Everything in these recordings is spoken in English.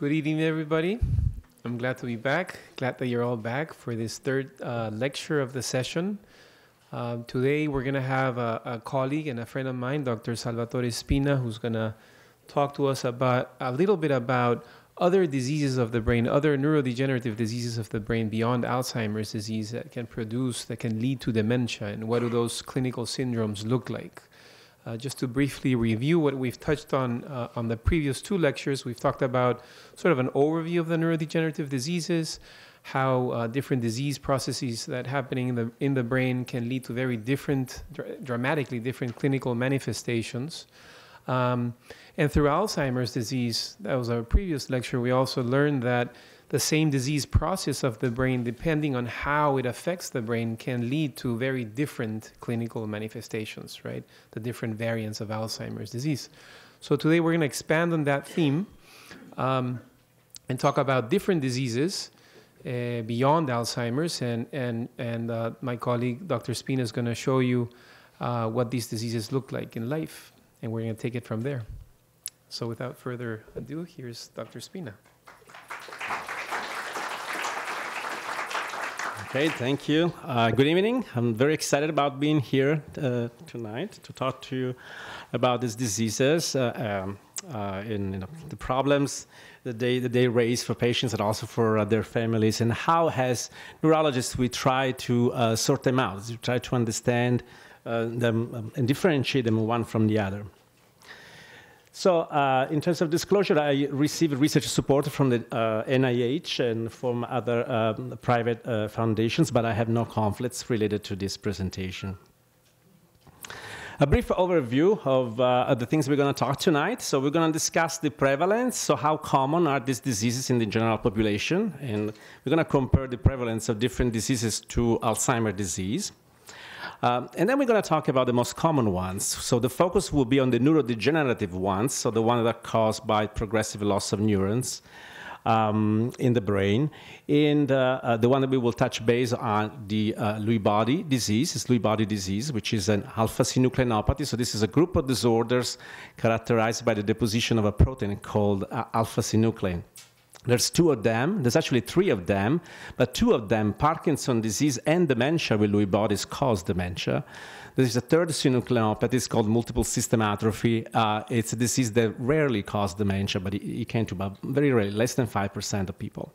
Good evening, everybody. I'm glad to be back. Glad that you're all back for this third uh, lecture of the session. Um, today, we're going to have a, a, colleague and a friend of mine, Dr. Salvatore Spina, who's going to talk to us about a little bit about other diseases of the brain, other neurodegenerative diseases of the brain beyond Alzheimer's disease that can produce, that can lead to dementia, and what do those clinical syndromes look like? Uh, just to briefly review what we've touched on uh, on the previous two lectures, we've talked about sort of an overview of the neurodegenerative diseases, how uh, different disease processes that happening in the in the brain can lead to very different, dr- dramatically different clinical manifestations. Um, and through Alzheimer's disease, that was our previous lecture, we also learned that the same disease process of the brain, depending on how it affects the brain, can lead to very different clinical manifestations, right? The different variants of Alzheimer's disease. So today we're going to expand on that theme um, and talk about different diseases uh, beyond Alzheimer's. And, and, and uh, my colleague, Dr. Spina, is going to show you uh, what these diseases look like in life. And we're going to take it from there. So without further ado, here's Dr. Spina. Okay, thank you. Uh, good evening. I'm very excited about being here uh, tonight to talk to you about these diseases uh, um, uh, the problems that they, that they raise for patients and also for uh, their families, and how, as neurologists, we try to uh, sort them out, we try to understand them um, and differentiate them one from the other. So, uh, in terms of disclosure, I receive research support from the uh, NIH and from other um, private uh, foundations, but I have no conflicts related to this presentation. A brief overview of uh, the things we're going to talk tonight. So, we're going to discuss the prevalence. So, how common are these diseases in the general population? And we're going to compare the prevalence of different diseases to Alzheimer's disease. Um, and then we're going to talk about the most common ones. So the focus will be on the neurodegenerative ones, so the ones that are caused by progressive loss of neurons. Um, in the brain. And uh, uh, the one that we will touch base on the uh, Lewy body disease is Lewy body disease, which is an alpha synucleinopathy. So this is a group of disorders characterized by the deposition of a protein called uh, alpha synuclein. There's two of them. There's actually three of them, but two of them, Parkinson disease and dementia with Lewy bodies, cause dementia. There's a third synucleinopathy. It's called multiple system atrophy. Uh, it's a disease that rarely causes dementia, but it, it can to about very rarely, less than 5% of people.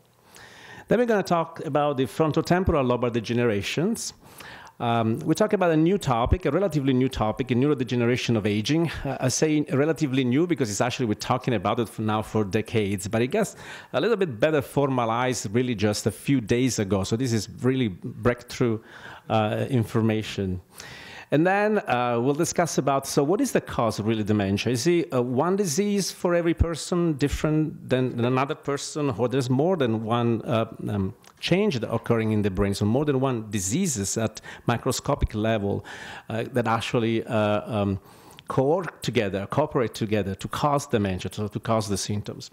Then we're going to talk about the frontotemporal lobar degenerations. Um, we talk about a new topic, a relatively new topic, in neurodegeneration of aging. Uh, I say relatively new because it's actually we're talking about it for now for decades, but it gets a little bit better formalized really just a few days ago. So this is really breakthrough uh, information. And then uh, we'll discuss about, so what is the cause of really dementia? Is it uh, one disease for every person different than, than another person, or there's more than one uh, um, change that occurring in the brain, so more than one diseases at microscopic level uh, that actually uh, um, co-work together, cooperate together to cause dementia, to, to cause the symptoms.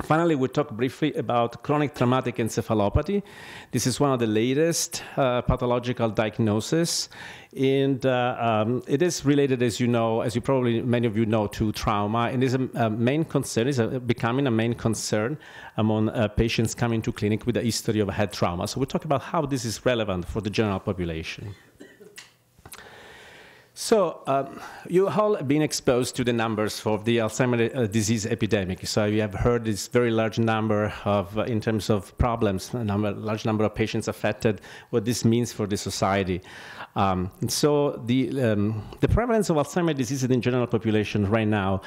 Finally, we talk briefly about chronic traumatic encephalopathy. This is one of the latest uh, pathological diagnoses, and uh, um, it is related, as you know, as you probably many of you know, to trauma, and is a, a main concern. is becoming a main concern among uh, patients coming to clinic with a history of head trauma. So we talk about how this is relevant for the general population. So um, you all have been exposed to the numbers for the Alzheimer's uh, disease epidemic. So you have heard this very large number of, uh, in terms of problems, a number, large number of patients affected, what this means for the society. Um, so the, um, the prevalence of Alzheimer's disease in the general population right now,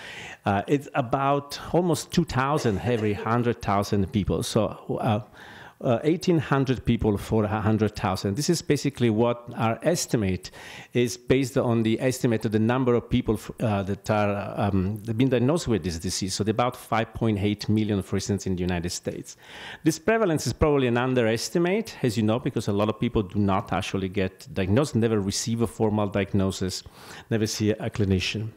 uh, it's about almost 2,000 every 100,000 people. So uh, uh, 1,800 people for 100,000. This is basically what our estimate is based on the estimate of the number of people uh, that are um, been diagnosed with this disease. So about 5.8 million, for instance, in the United States. This prevalence is probably an underestimate, as you know, because a lot of people do not actually get diagnosed, never receive a formal diagnosis, never see a clinician.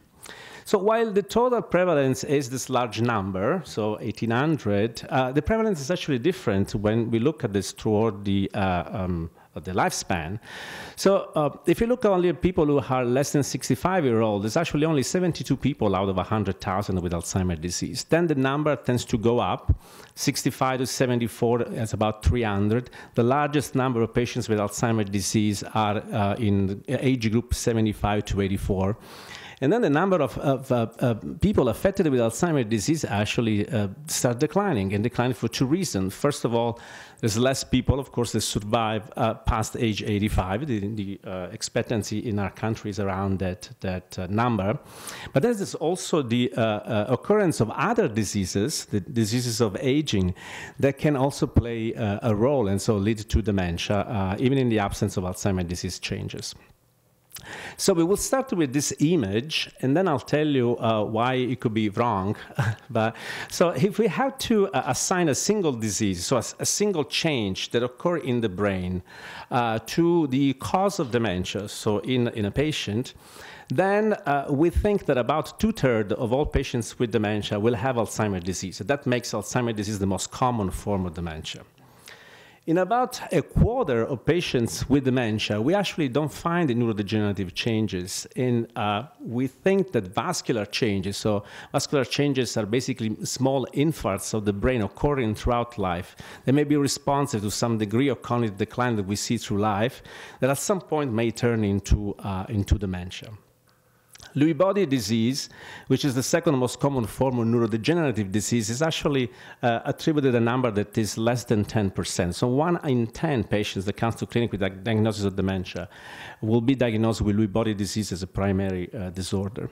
So while the total prevalence is this large number, so 1800, uh, the prevalence is actually different when we look at this toward the uh, um, the lifespan. So uh, if you look only at people who are less than 65 year old, there's actually only 72 people out of 100,000 with Alzheimer's disease. Then the number tends to go up. 65 to 74 is about 300. The largest number of patients with Alzheimer's disease are uh, in age group 75 to 84. And then the number of, of uh, uh, people affected with Alzheimer's disease actually uh, start declining, and declining for two reasons. First of all, there's less people, of course, that survive uh, past age 85. The, the uh, expectancy in our country is around that, that number. But there's also the occurrence of other diseases, the diseases of aging, that can also play a role and so lead to dementia, even in the absence of Alzheimer's disease changes. So we will start with this image, and then I'll tell you uh, why it could be wrong. but so if we have to uh, assign a single disease, so a, a, single change that occur in the brain uh, to the cause of dementia, so in, in a patient, then uh, we think that about two-thirds of all patients with dementia will have Alzheimer's disease. So That makes Alzheimer's disease the most common form of dementia. In about a quarter of patients with dementia, we actually don't find neurodegenerative changes. And uh, we think that vascular changes, so vascular changes are basically small infarcts of the brain occurring throughout life. They may be responsive to some degree of cognitive decline that we see through life, that at some point may turn into, uh, into dementia. Lewy body disease, which is the second most common form of neurodegenerative disease, is actually uh, attributed a number that is less than 10%. So one in 10 patients that comes to clinic with a diagnosis of dementia will be diagnosed with Lewy body disease as a primary uh, disorder.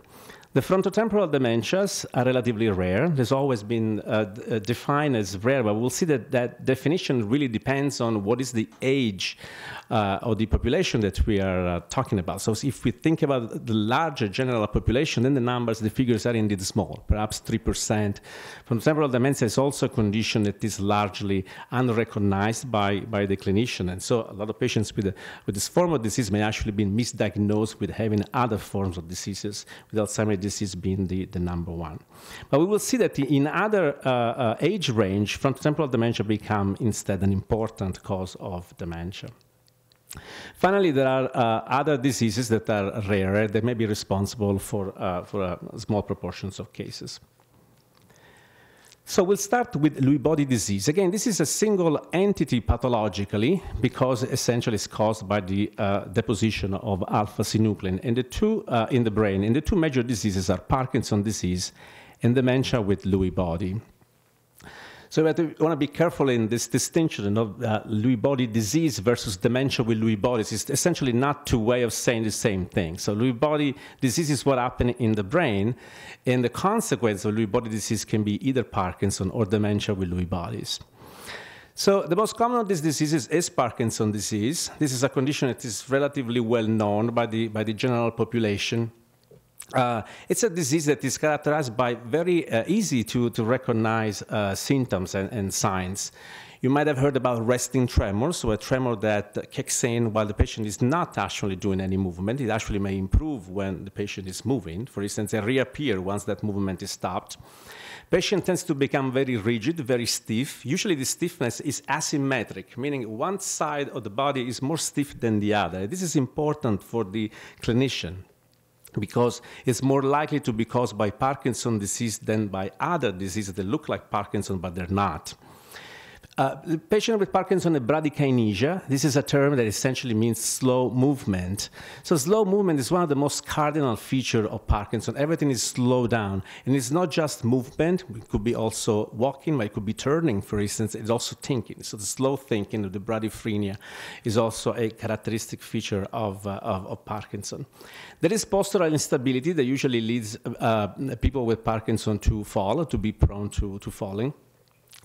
The frontotemporal dementias are relatively rare. There's always been uh, uh, defined as rare, but we'll see that that definition really depends on what is the age uh, of the population that we are uh, talking about. So if we think about the larger general population, then the numbers, the figures are indeed small, perhaps 3%. Frontotemporal dementia is also a condition that is largely unrecognized by, by the clinician. And so a lot of patients with, with this form of disease may actually be misdiagnosed with having other forms of diseases, with Alzheimer's disease being the, the number one. But we will see that in other uh, uh, age range, frontotemporal dementia become instead an important cause of dementia. Finally, there are uh, other diseases that are rarer that may be responsible for, uh, for uh, small proportions of cases. So we'll start with Lewy body disease. Again, this is a single entity pathologically because essentially it's caused by the uh, deposition of alpha-synuclein. And the two uh, in the brain, and the two major diseases are Parkinson disease and dementia with Lewy body. So we, want to be careful in this distinction of uh, Lewy body disease versus dementia with Lewy bodies. It's essentially not two ways of saying the same thing. So Lewy body disease is what happens in the brain, and the consequence of Lewy body disease can be either Parkinson or dementia with Lewy bodies. So the most common of these diseases is Parkinson disease. This is a condition that is relatively well known by the, by the general population. Uh, it's a disease that is characterized by very uh, easy to, to recognize uh, symptoms and, and, signs. You might have heard about resting tremors, so a tremor that kicks in while the patient is not actually doing any movement. It actually may improve when the patient is moving. For instance, and reappear once that movement is stopped. Patient tends to become very rigid, very stiff. Usually the stiffness is asymmetric, meaning one side of the body is more stiff than the other. This is important for the clinician because it's more likely to be caused by Parkinson's disease than by other diseases that look like Parkinson, but they're not. Uh, patient with Parkinson and bradykinesia, this is a term that essentially means slow movement. So slow movement is one of the most cardinal features of Parkinson. Everything is slowed down. And it's not just movement. It could be also walking, but it could be turning, for instance. It's also thinking. So the slow thinking of the bradyphrenia is also a characteristic feature of, uh, of, of, Parkinson. There is postural instability that usually leads uh, people with Parkinson to fall, to be prone to, to falling.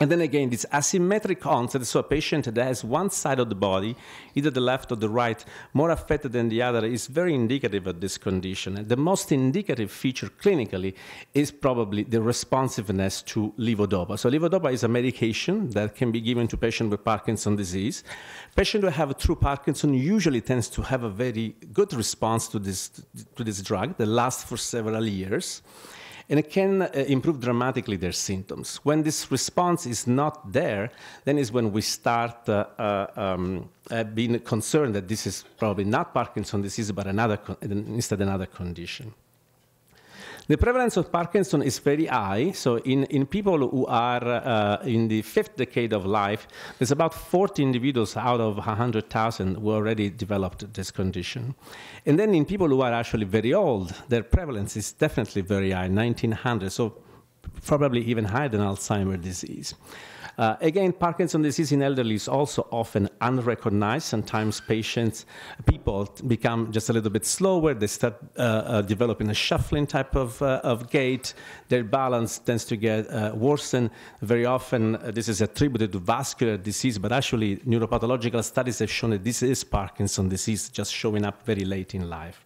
And then again, this asymmetric onset, so a patient that has one side of the body, either the left or the right, more affected than the other, is very indicative of this condition. And the most indicative feature clinically is probably the responsiveness to levodopa. So levodopa is a medication that can be given to patients with Parkinson's disease. Patients who have true Parkinson usually tends to have a very good response to this, to this drug that lasts for several years. And it can uh, improve dramatically their symptoms. When this response is not there, then is when we start uh, uh, um, uh, being concerned that this is probably not Parkinson's disease, but another instead another condition. The prevalence of Parkinson is very high. So, in, in people who are uh, in the fifth decade of life, there's about 40 individuals out of 100,000 who already developed this condition. And then in people who are actually very old, their prevalence is definitely very high, 1900. So, probably even higher than Alzheimer's disease. Uh, again, Parkinson's disease in elderly is also often unrecognized. Sometimes patients, people become just a little bit slower. They start uh, uh, developing a shuffling type of, uh, of gait. Their balance tends to get uh, worsened. Very often, this is attributed to vascular disease, but actually, neuropathological studies have shown that this is Parkinson's disease, just showing up very late in life.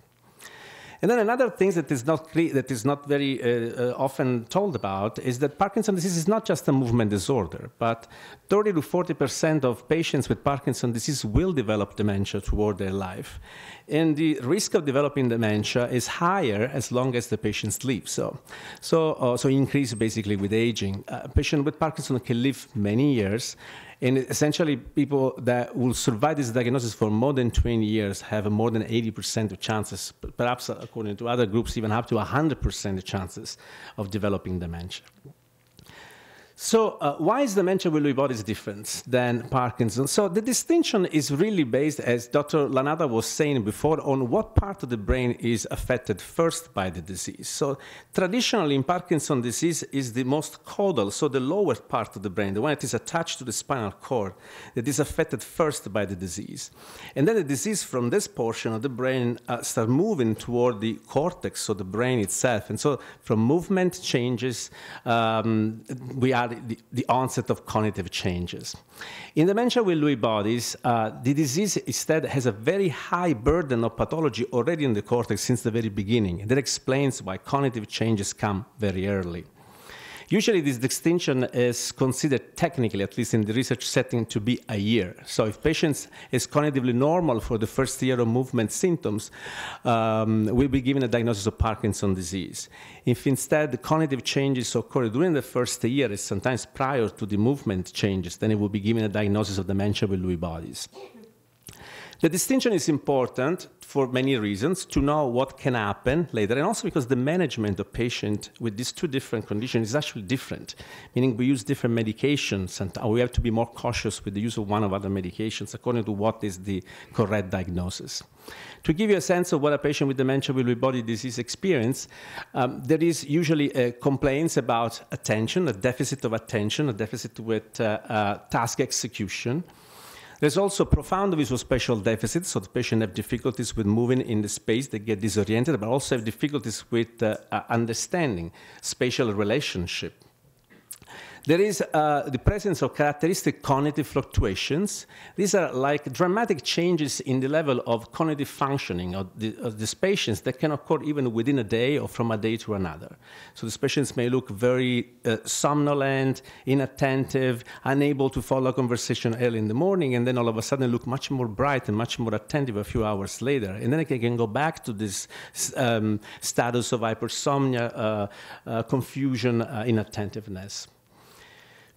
And then another thing that is not that is not very uh, uh, often told about is that Parkinson's disease is not just a movement disorder, but 30 to 40 percent of patients with Parkinson's disease will develop dementia toward their life, and the risk of developing dementia is higher as long as the patient lives. So, so, uh, so increase basically with aging. A patient with Parkinson's can live many years, and essentially, people that will survive this diagnosis for more than 20 years have more than 80% of chances, perhaps according to other groups, even up to 100% of chances of developing dementia. So, uh, why is dementia with Lewy bodies different than Parkinson's? So, the distinction is really based, as Dr. Lanata was saying before, on what part of the brain is affected first by the disease. So, traditionally, in Parkinson's disease, is the most caudal, so the lower part of the brain, the one that is attached to the spinal cord, that is affected first by the disease. And then the disease from this portion of the brain uh, start moving toward the cortex, so the brain itself. And so, from movement changes, um, we are the, the, onset of cognitive changes. In dementia with Lewy bodies, uh, the disease instead has a very high burden of pathology already in the cortex since the very beginning. That explains why cognitive changes come very early. Usually, this distinction is considered technically, at least in the research setting, to be a year. So, if patients is cognitively normal for the first year of movement symptoms, um, will be given a diagnosis of Parkinson's disease. If instead the cognitive changes occur during the first year, sometimes prior to the movement changes, then it will be given a diagnosis of dementia with Lewy bodies. The distinction is important for many reasons to know what can happen later, and also because the management of patient with these two different conditions is actually different, meaning we use different medications, and we have to be more cautious with the use of one of other medications according to what is the correct diagnosis. To give you a sense of what a patient with dementia with Lewy body disease experience, um, there is usually uh, complaints about attention, a deficit of attention, a deficit with uh, uh, task execution. There's also profound visual spatial deficits, so the patient have difficulties with moving in the space, they get disoriented, but also have difficulties with uh, uh, understanding spatial relationship. There is uh, the presence of characteristic cognitive fluctuations. These are like dramatic changes in the level of cognitive functioning of, the, of these patients that can occur even within a day or from a day to another. So these patients may look very uh, somnolent, inattentive, unable to follow a conversation early in the morning, and then all of a sudden look much more bright and much more attentive a few hours later. And then they can go back to this um, status of hypersomnia, uh, uh confusion, uh, inattentiveness.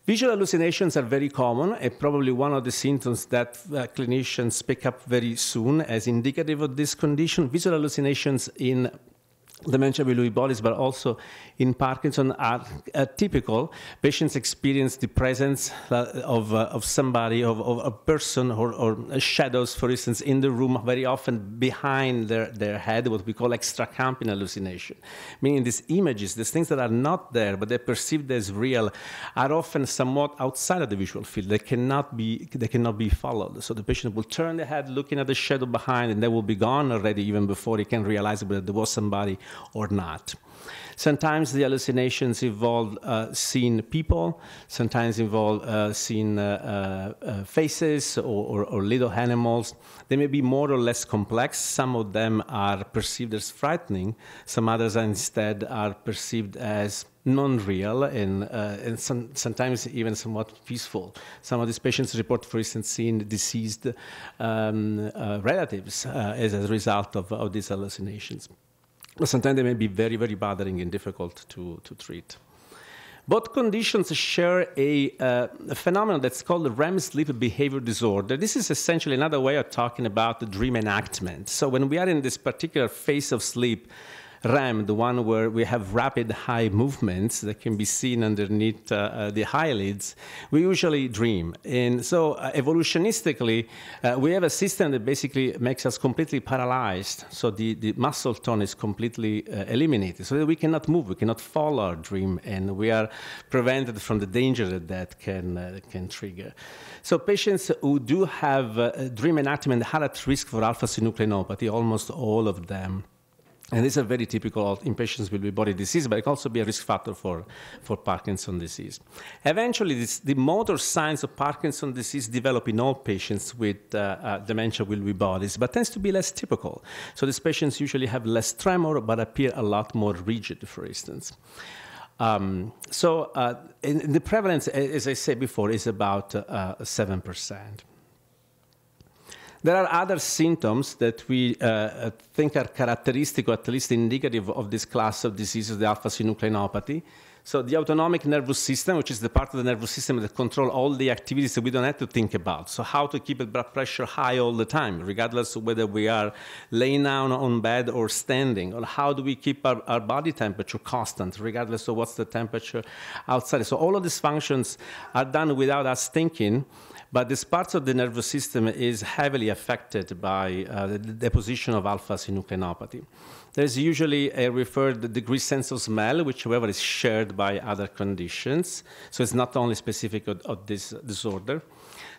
Visual hallucinations are very common and probably one of the symptoms that uh, clinicians pick up very soon as indicative of this condition. Visual hallucinations in dementia with Lewy bodies, but also in Parkinson are uh, typical. Patients experience the presence of, uh, of somebody, of, of a person or, or, shadows, for instance, in the room, very often behind their, their head, what we call extracampine hallucination. Meaning these images, these things that are not there, but they're perceived as real, are often somewhat outside of the visual field. They cannot be, they cannot be followed. So the patient will turn their head looking at the shadow behind, and they will be gone already even before he can realize that there was somebody or not. Sometimes the hallucinations involve uh, seeing people, sometimes involve uh, seeing uh, uh, uh faces or, or, or, little animals. They may be more or less complex. Some of them are perceived as frightening, some others instead are perceived as non-real and, uh, and some, sometimes even somewhat peaceful. Some of these patients report, for instance, seeing deceased um, relatives as a result of, of these hallucinations. But sometimes they may be very, very bothering and difficult to, to treat. Both conditions share a, uh, a, phenomenon that's called the REM sleep behavior disorder. This is essentially another way of talking about the dream enactment. So when we are in this particular phase of sleep, REM, the one where we have rapid eye movements that can be seen underneath uh, uh, the eyelids, we usually dream. And so, uh, evolutionistically, uh, we have a system that basically makes us completely paralyzed. So, the, the muscle tone is completely uh, eliminated, so that we cannot move, we cannot follow our dream, and we are prevented from the danger that that can, uh, can trigger. So, patients who do have dream enactment are at risk for alpha synucleinopathy, almost all of them. And this is a very typical in patients with body disease, but it can also be a risk factor for, for Parkinson's disease. Eventually, this, the motor signs of Parkinson's disease develop in all patients with uh, uh, dementia with Lewy bodies, but tends to be less typical. So these patients usually have less tremor, but appear a lot more rigid, for instance. Um, so uh, the prevalence, as I said before, is about uh, 7%. There are other symptoms that we uh, think are characteristic or at least indicative of this class of diseases, the alpha-synucleinopathy. So the autonomic nervous system, which is the part of the nervous system that controls all the activities that we don't have to think about. So how to keep the blood pressure high all the time, regardless of whether we are laying down on bed or standing, or how do we keep our, our body temperature constant, regardless of what's the temperature outside. So all of these functions are done without us thinking. But this part of the nervous system is heavily affected by uh, the deposition of alpha-synucleinopathy. There's usually a referred degree sense of smell, which, however, is shared by other conditions. So it's not only specific of, of this disorder.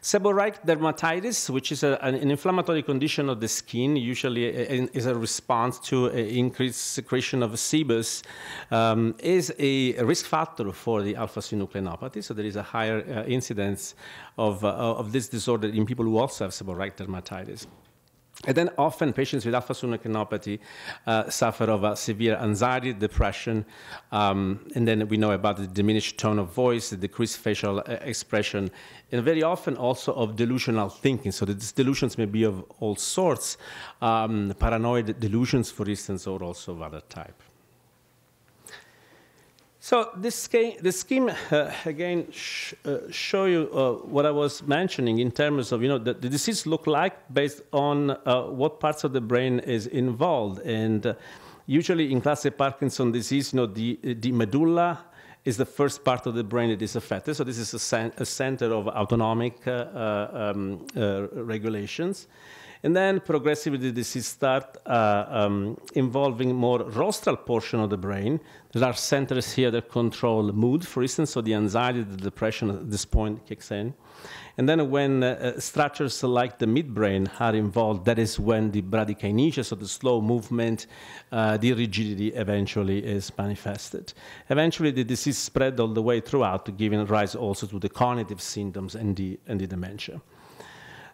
Seborrheic dermatitis, which is a, an, inflammatory condition of the skin, usually is a response to increased secretion of sebum, um, is a risk factor for the alpha-synucleinopathy. So there is a higher uh, incidence of, uh, of this disorder in people who also have seborrheic dermatitis. And then often patients with alpha-synucleinopathy uh, suffer of uh, severe anxiety, depression, um, and then we know about the diminished tone of voice, the decreased facial uh, expression, and very often also of delusional thinking. So these delusions may be of all sorts, um, paranoid delusions, for instance, or also of other type. So this scheme, this scheme uh, again sh uh, show you uh, what I was mentioning in terms of you know the, the disease look like based on uh, what parts of the brain is involved, and uh, usually in classic Parkinson disease, you know the the medulla is the first part of the brain that is affected. So this is a, a center of autonomic uh, um, regulations. And then progressively the disease start uh, um, involving more rostral portion of the brain. There are centers here that control mood, for instance, so the anxiety, the depression at this point kicks in. And then when uh, uh structures like the midbrain are involved, that is when the bradykinesia, so the slow movement, uh, the rigidity eventually is manifested. Eventually, the disease spread all the way throughout, giving rise also to the cognitive symptoms and the, and the dementia.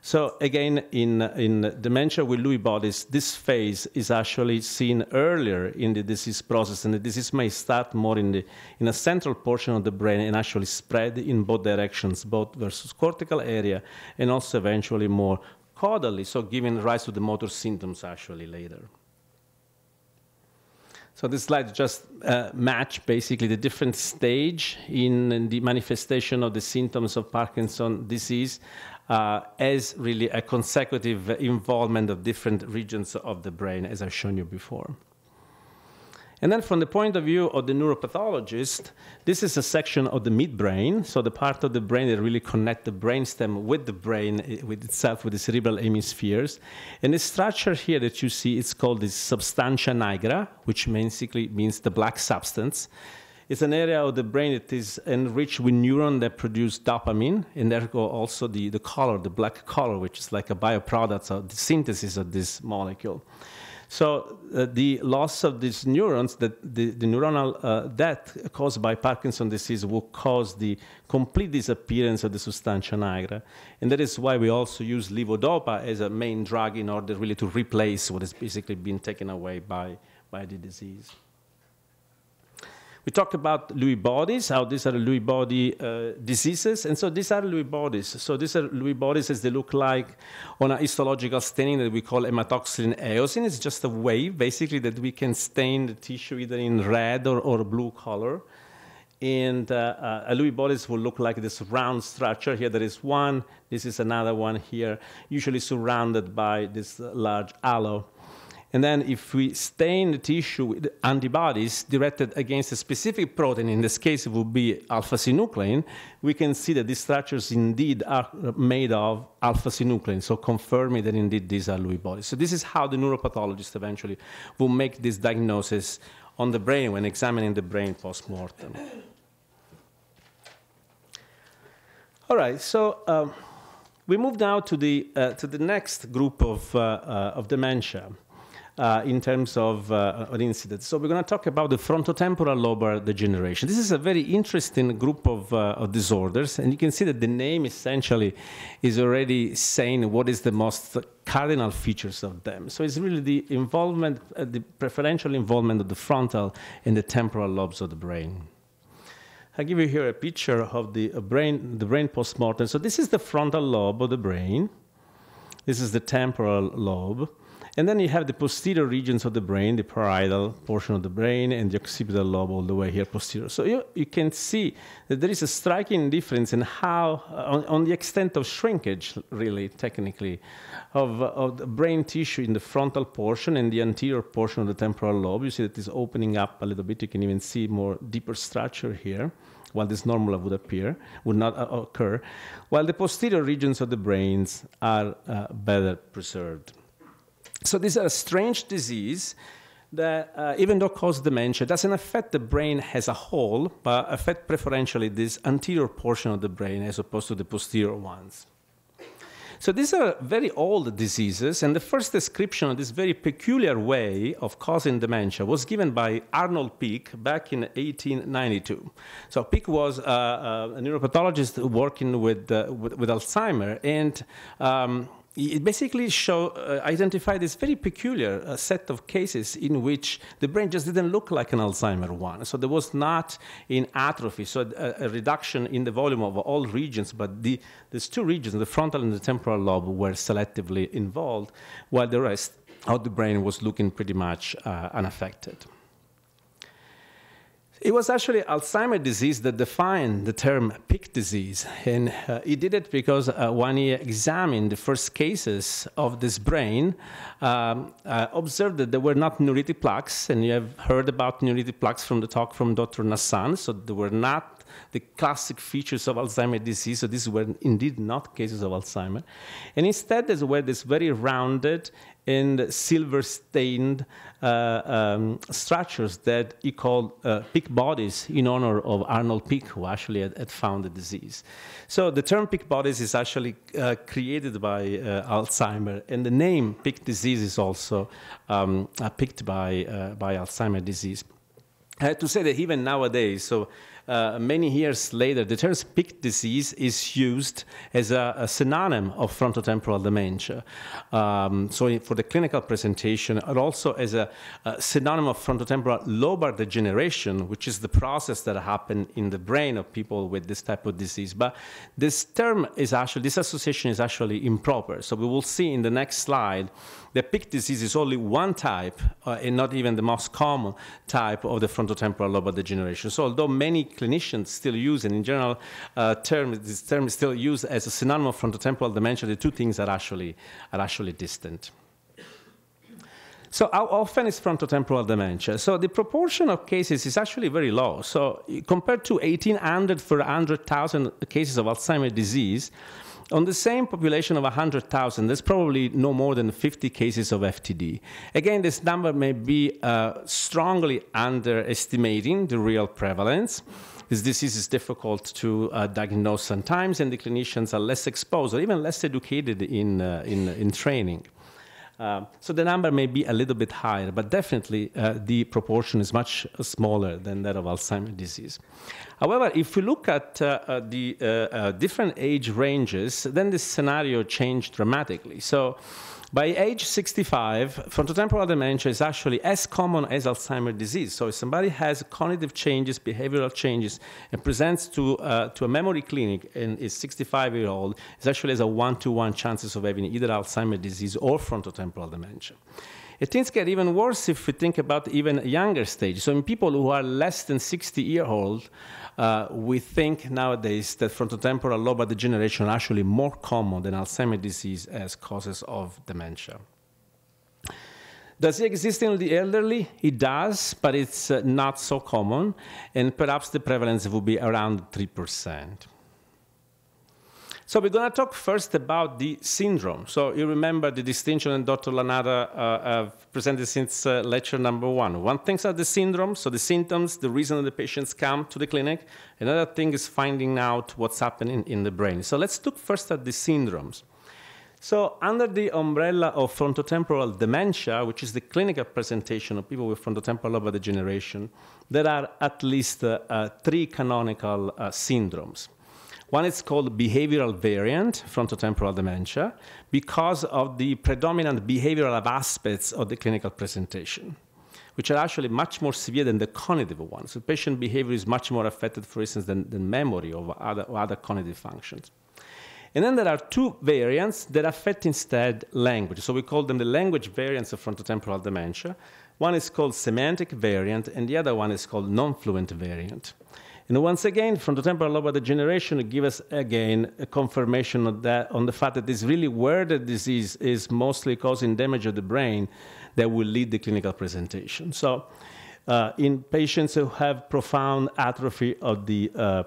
So again, in, in dementia with Lewy bodies, this phase is actually seen earlier in the disease process, and the disease may start more in, the, in a central portion of the brain and actually spread in both directions, both versus cortical area and also eventually more caudally, so giving rise to the motor symptoms actually later. So this slide just uh, match basically the different stage in, in the manifestation of the symptoms of Parkinson disease uh, as really a consecutive involvement of different regions of the brain, as I've shown you before. And then from the point of view of the neuropathologist, this is a section of the midbrain, so the part of the brain that really connect the brainstem with the brain, eh, with itself, with the cerebral hemispheres. And the structure here that you see, it's called the substantia nigra, which basically means the black substance. It's an area of the brain that is enriched with neurons that produce dopamine, and therefore also the, the color, the black color, which is like a byproduct of the synthesis of this molecule. So uh, the loss of these neurons, the, the, the neuronal uh, death caused by Parkinson's disease will cause the complete disappearance of the substantia nigra. And that is why we also use levodopa as a main drug in order really to replace what has basically been taken away by, by the disease. We talked about Lewy bodies, how these are Lewy body uh, diseases. And so these are Lewy bodies. So these are Lewy bodies as they look like on a histological staining that we call hematoxylin eosin. It's just a wave, basically, that we can stain the tissue either in red or, or blue color. And uh, uh, Lewy bodies will look like this round structure. Here there is one, this is another one here, usually surrounded by this large halo. And then if we stain the tissue with antibodies directed against a specific protein, in this case it would be alpha-synuclein, we can see that these structures indeed are made of alpha-synuclein, so confirming that indeed these are Lewy bodies. So this is how the neuropathologist eventually will make this diagnosis on the brain when examining the brain post-mortem. All right, so um, we move now to the, uh, to the next group of, uh, uh, of dementia uh, in terms of uh, incident. So we're going to talk about the frontotemporal lobar degeneration. This is a very interesting group of, uh, of, disorders, and you can see that the name essentially is already saying what is the most cardinal features of them. So it's really the involvement, uh, the preferential involvement of the frontal and the temporal lobes of the brain. I give you here a picture of the brain, the brain postmortem. So this is the frontal lobe of the brain. This is the temporal lobe. And then you have the posterior regions of the brain, the parietal portion of the brain, and the occipital lobe all the way here posterior. So you, you can see that there is a striking difference in how, uh, on, on, the extent of shrinkage, really, technically, of, of the brain tissue in the frontal portion and the anterior portion of the temporal lobe. You see that it's opening up a little bit. You can even see more deeper structure here while this normal would appear, would not uh, occur, while the posterior regions of the brains are uh, better preserved. So this is a strange disease that, uh, even though causes dementia, doesn't affect the brain as a whole, but affect preferentially this anterior portion of the brain as opposed to the posterior ones. So these are very old diseases, and the first description of this very peculiar way of causing dementia was given by Arnold Pick back in 1892. So Pick was uh, uh, a neuropathologist working with, uh, with, with, Alzheimer, and um, it basically show, uh, identified this very peculiar uh, set of cases in which the brain just didn't look like an Alzheimer one. So there was not in atrophy, so a, a reduction in the volume of all regions, but the, these two regions, the frontal and the temporal lobe, were selectively involved, while the rest of the brain was looking pretty much uh, unaffected. It was actually Alzheimer's disease that defined the term Pick disease. And uh, he did it because uh, when he examined the first cases of this brain, um, uh, observed that there were not neuritic plaques. And you have heard about neuritic plaques from the talk from Dr. Nassan. So there were not the classic features of Alzheimer's disease. So these were indeed not cases of Alzheimer. And instead, there were these very rounded and silver stained uh, um, structures that he called uh, Pick bodies in honor of Arnold Pick, who actually had, had found the disease. So the term Pick bodies is actually uh, created by uh, Alzheimer, and the name Pick disease is also um, uh, picked by, uh, by Alzheimer disease. I have to say that even nowadays, so uh, many years later, the term Pick disease is used as a, a synonym of frontotemporal dementia. Um, so for the clinical presentation, and also as a, a, synonym of frontotemporal lobar degeneration, which is the process that happens in the brain of people with this type of disease. But this term is actually, this association is actually improper. So we will see in the next slide the Pick disease is only one type, uh, and not even the most common type of the frontotemporal lobar degeneration. So although many clinicians still use, and in general uh, term, this term is still used as a synonym of frontotemporal dementia, the two things are actually, are actually distant. So how often is frontotemporal dementia? So the proportion of cases is actually very low. So compared to 1,800 for 100,000 cases of Alzheimer's disease, on the same population of 100,000, there's probably no more than 50 cases of FTD. Again, this number may be uh, strongly underestimating the real prevalence. This disease is difficult to uh, diagnose sometimes, and the clinicians are less exposed or even less educated in, uh, in, in training. Um, so the number may be a little bit higher, but definitely uh, the proportion is much smaller than that of Alzheimer's disease. However, if we look at uh, uh the uh, uh, different age ranges, then this scenario changed dramatically. So by age 65, frontotemporal dementia is actually as common as Alzheimer's disease. So if somebody has cognitive changes, behavioral changes, and presents to, uh, to a memory clinic and is 65 year old, it's actually has a one-to-one chances of having either Alzheimer's disease or frontotemporal dementia. It things get even worse if we think about even younger stage. So in people who are less than 60 year old, uh, we think nowadays that frontotemporal lobar degeneration are actually more common than Alzheimer's disease as causes of dementia. Does it exist in the elderly? It does, but it's uh, not so common, and perhaps the prevalence will be around 3%. So we're going to talk first about the syndrome. So you remember the distinction and Dr. Lanata uh, have presented since uh, lecture number one. One thing are the syndromes, so the symptoms, the reason the patients come to the clinic. Another thing is finding out what's happening in the brain. So let's look first at the syndromes. So under the umbrella of frontotemporal dementia, which is the clinical presentation of people with frontotemporal lobar degeneration, there are at least uh, uh, three canonical uh, syndromes. One is called behavioral variant frontotemporal dementia because of the predominant behavioral aspects of the clinical presentation, which are actually much more severe than the cognitive ones. So patient behavior is much more affected, for instance, than, than memory or other, or other cognitive functions. And then there are two variants that affect instead language. So we call them the language variants of frontotemporal dementia. One is called semantic variant, and the other one is called non-fluent variant. And once again, frontotemporal lobar degeneration give us again a confirmation of that on the fact that it's really where the disease is mostly causing damage of the brain that will lead the clinical presentation. So, uh, in patients who have profound atrophy of the uh,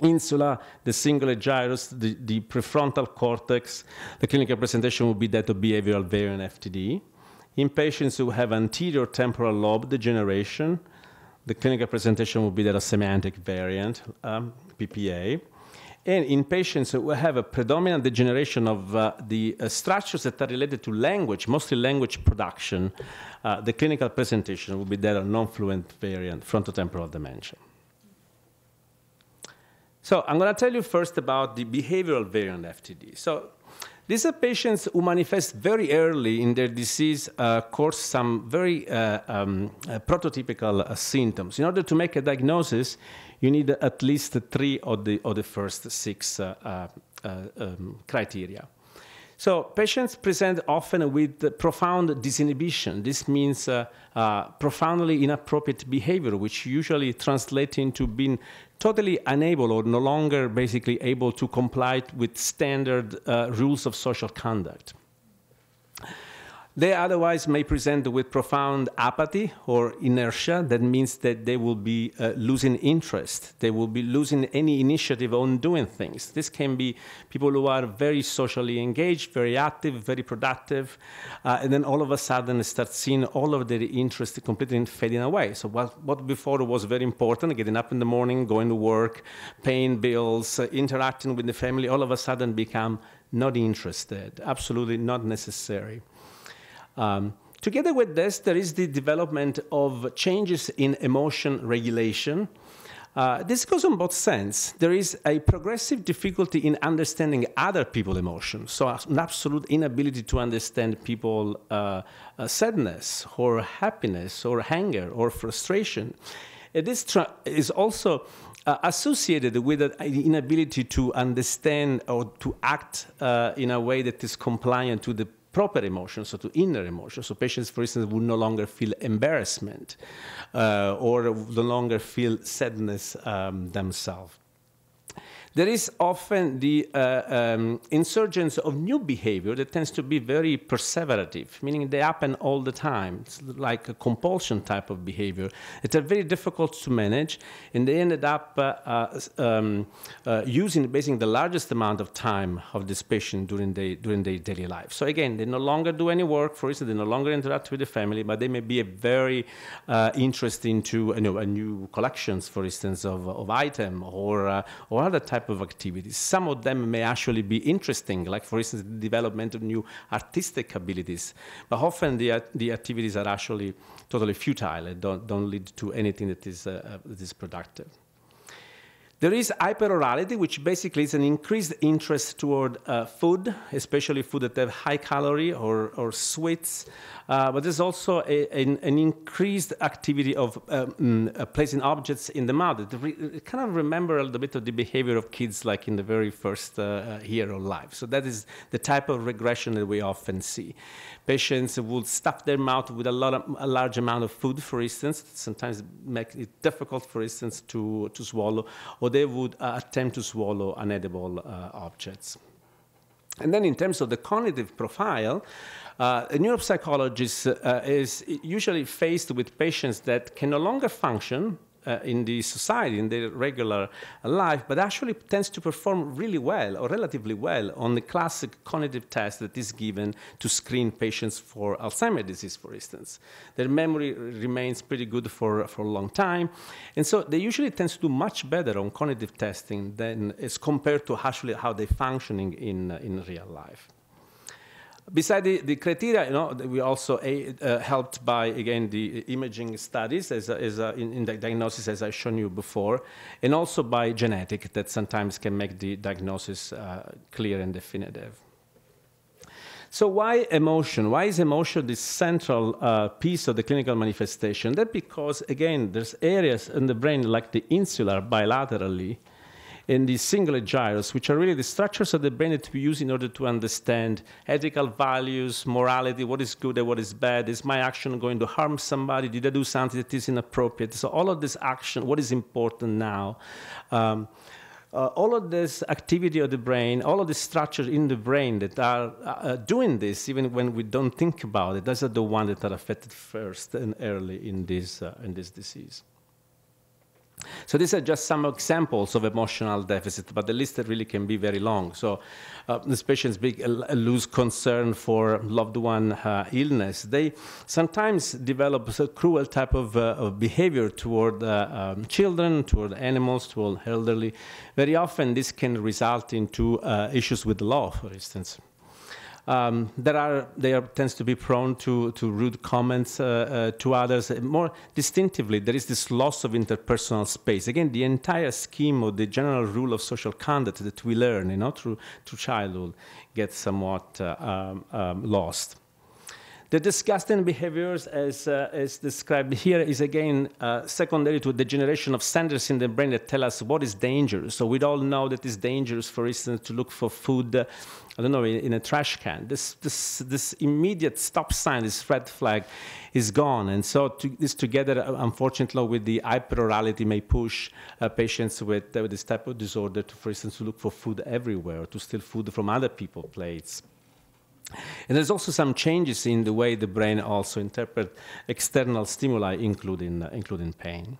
insula, the cingulate gyrus, the, the, prefrontal cortex, the clinical presentation will be that of behavioral variant FTD. In patients who have anterior temporal lobe degeneration, the clinical presentation will be that of semantic variant, um, PPA. And in patients who have a predominant degeneration of uh, the uh, structures that are related to language, mostly language production, uh, the clinical presentation will be that of non-fluent variant frontotemporal dementia. So I'm going to tell you first about the behavioral variant FTD. So these are patients who manifest very early in their disease uh, course some very uh, um, uh, prototypical uh, symptoms. In order to make a diagnosis, you need at least three of the, of the first six uh, uh, um, criteria. So patients present often with profound disinhibition. This means uh, uh, profoundly inappropriate behavior, which usually translates into being totally unable or no longer basically able to comply with standard uh, rules of social conduct. They otherwise may present with profound apathy or inertia. That means that they will be uh, losing interest. They will be losing any initiative on doing things. This can be people who are very socially engaged, very active, very productive, uh, and then all of a sudden start seeing all of their interest completely fading away. So what, what before was very important, getting up in the morning, going to work, paying bills, uh, interacting with the family, all of a sudden become not interested, absolutely not necessary. Um, together with this, there is the development of changes in emotion regulation. Uh, this goes on both sides. There is a progressive difficulty in understanding other people's emotions, so an absolute inability to understand people' uh, uh, sadness or happiness or anger or frustration. This is also uh, associated with an inability to understand or to act uh, in a way that is compliant to the proper emotions, so to inner emotions. So patients, for instance, would no longer feel embarrassment uh, or no longer feel sadness um, themselves. There is often the uh, um, insurgence of new behavior that tends to be very perseverative, meaning they happen all the time. It's like a compulsion type of behavior. It's very difficult to manage, and they ended up uh, uh, um, uh, using basically the largest amount of time of this patient during, the, during their daily life. So again, they no longer do any work. For instance, they no longer interact with the family, but they may be a very uh, interesting to you know, a new collections, for instance, of, of item or, or other type type of activities. Some of them may actually be interesting, like for instance, the development of new artistic abilities. But often the, the activities are actually totally futile and don't, don't lead to anything that is, uh, that is productive. There is hyperorality, which basically is an increased interest toward uh, food, especially food that have high calorie or, or sweets. Uh, but there's also a, an, an, increased activity of um, uh, placing objects in the mouth. It, kind of remember a little bit of the behavior of kids like in the very first uh, year of life. So that is the type of regression that we often see. Patients would stuff their mouth with a, lot of, a large amount of food, for instance, sometimes make it difficult, for instance, to, to swallow, or they would uh, attempt to swallow unedible uh, objects. And then in terms of the cognitive profile, uh, a neuropsychologist uh, is usually faced with patients that can no longer function uh, in the society, in their regular life, but actually tends to perform really well or relatively well on the classic cognitive test that is given to screen patients for Alzheimer's disease, for instance. Their memory remains pretty good for, for a long time. And so they usually tend to do much better on cognitive testing than as compared to actually how they're functioning in, in real life. Beside the, the criteria, you know, we also uh, helped by, again, the imaging studies as, as a, in, in, the diagnosis, as I've shown you before, and also by genetic that sometimes can make the diagnosis uh, clear and definitive. So why emotion? Why is emotion the central uh, piece of the clinical manifestation? That because, again, there's areas in the brain like the insular bilaterally and the cingulate gyrus, which are really the structures of the brain that we use in order to understand ethical values, morality, what is good and what is bad. Is my action going to harm somebody? Did I do something that is inappropriate? So all of this action, what is important now? Um, uh, all of this activity of the brain, all of the structures in the brain that are uh, doing this, even when we don't think about it, those are the ones that are affected first and early in this, uh, in this disease. So these are just some examples of emotional deficit, but the list really can be very long. So uh, these patients big, uh, lose concern for loved one uh, illness. They sometimes develop a cruel type of, uh, of behavior toward uh, um, children, toward animals, toward elderly. Very often this can result into uh, issues with law, for instance. Um, there are, they are, tends to be prone to, to rude comments uh, uh, to others. More distinctively, there is this loss of interpersonal space. Again, the entire scheme of the general rule of social conduct that we learn, you know, through, through childhood, gets somewhat uh, um, um, lost. The disgusting behaviors, as, uh, as described here, is again uh, secondary to the generation of centers in the brain that tell us what is dangerous. So we all know that it's dangerous, for instance, to look for food, uh, I don't know, in, in, a trash can. This, this, this immediate stop sign, this red flag, is gone. And so to, this together, uh, unfortunately, with the hyperorality may push uh, patients with, uh, with this type of disorder to, for instance, to look for food everywhere, to steal food from other people's plates. And there's also some changes in the way the brain also interprets external stimuli, including, uh, including pain.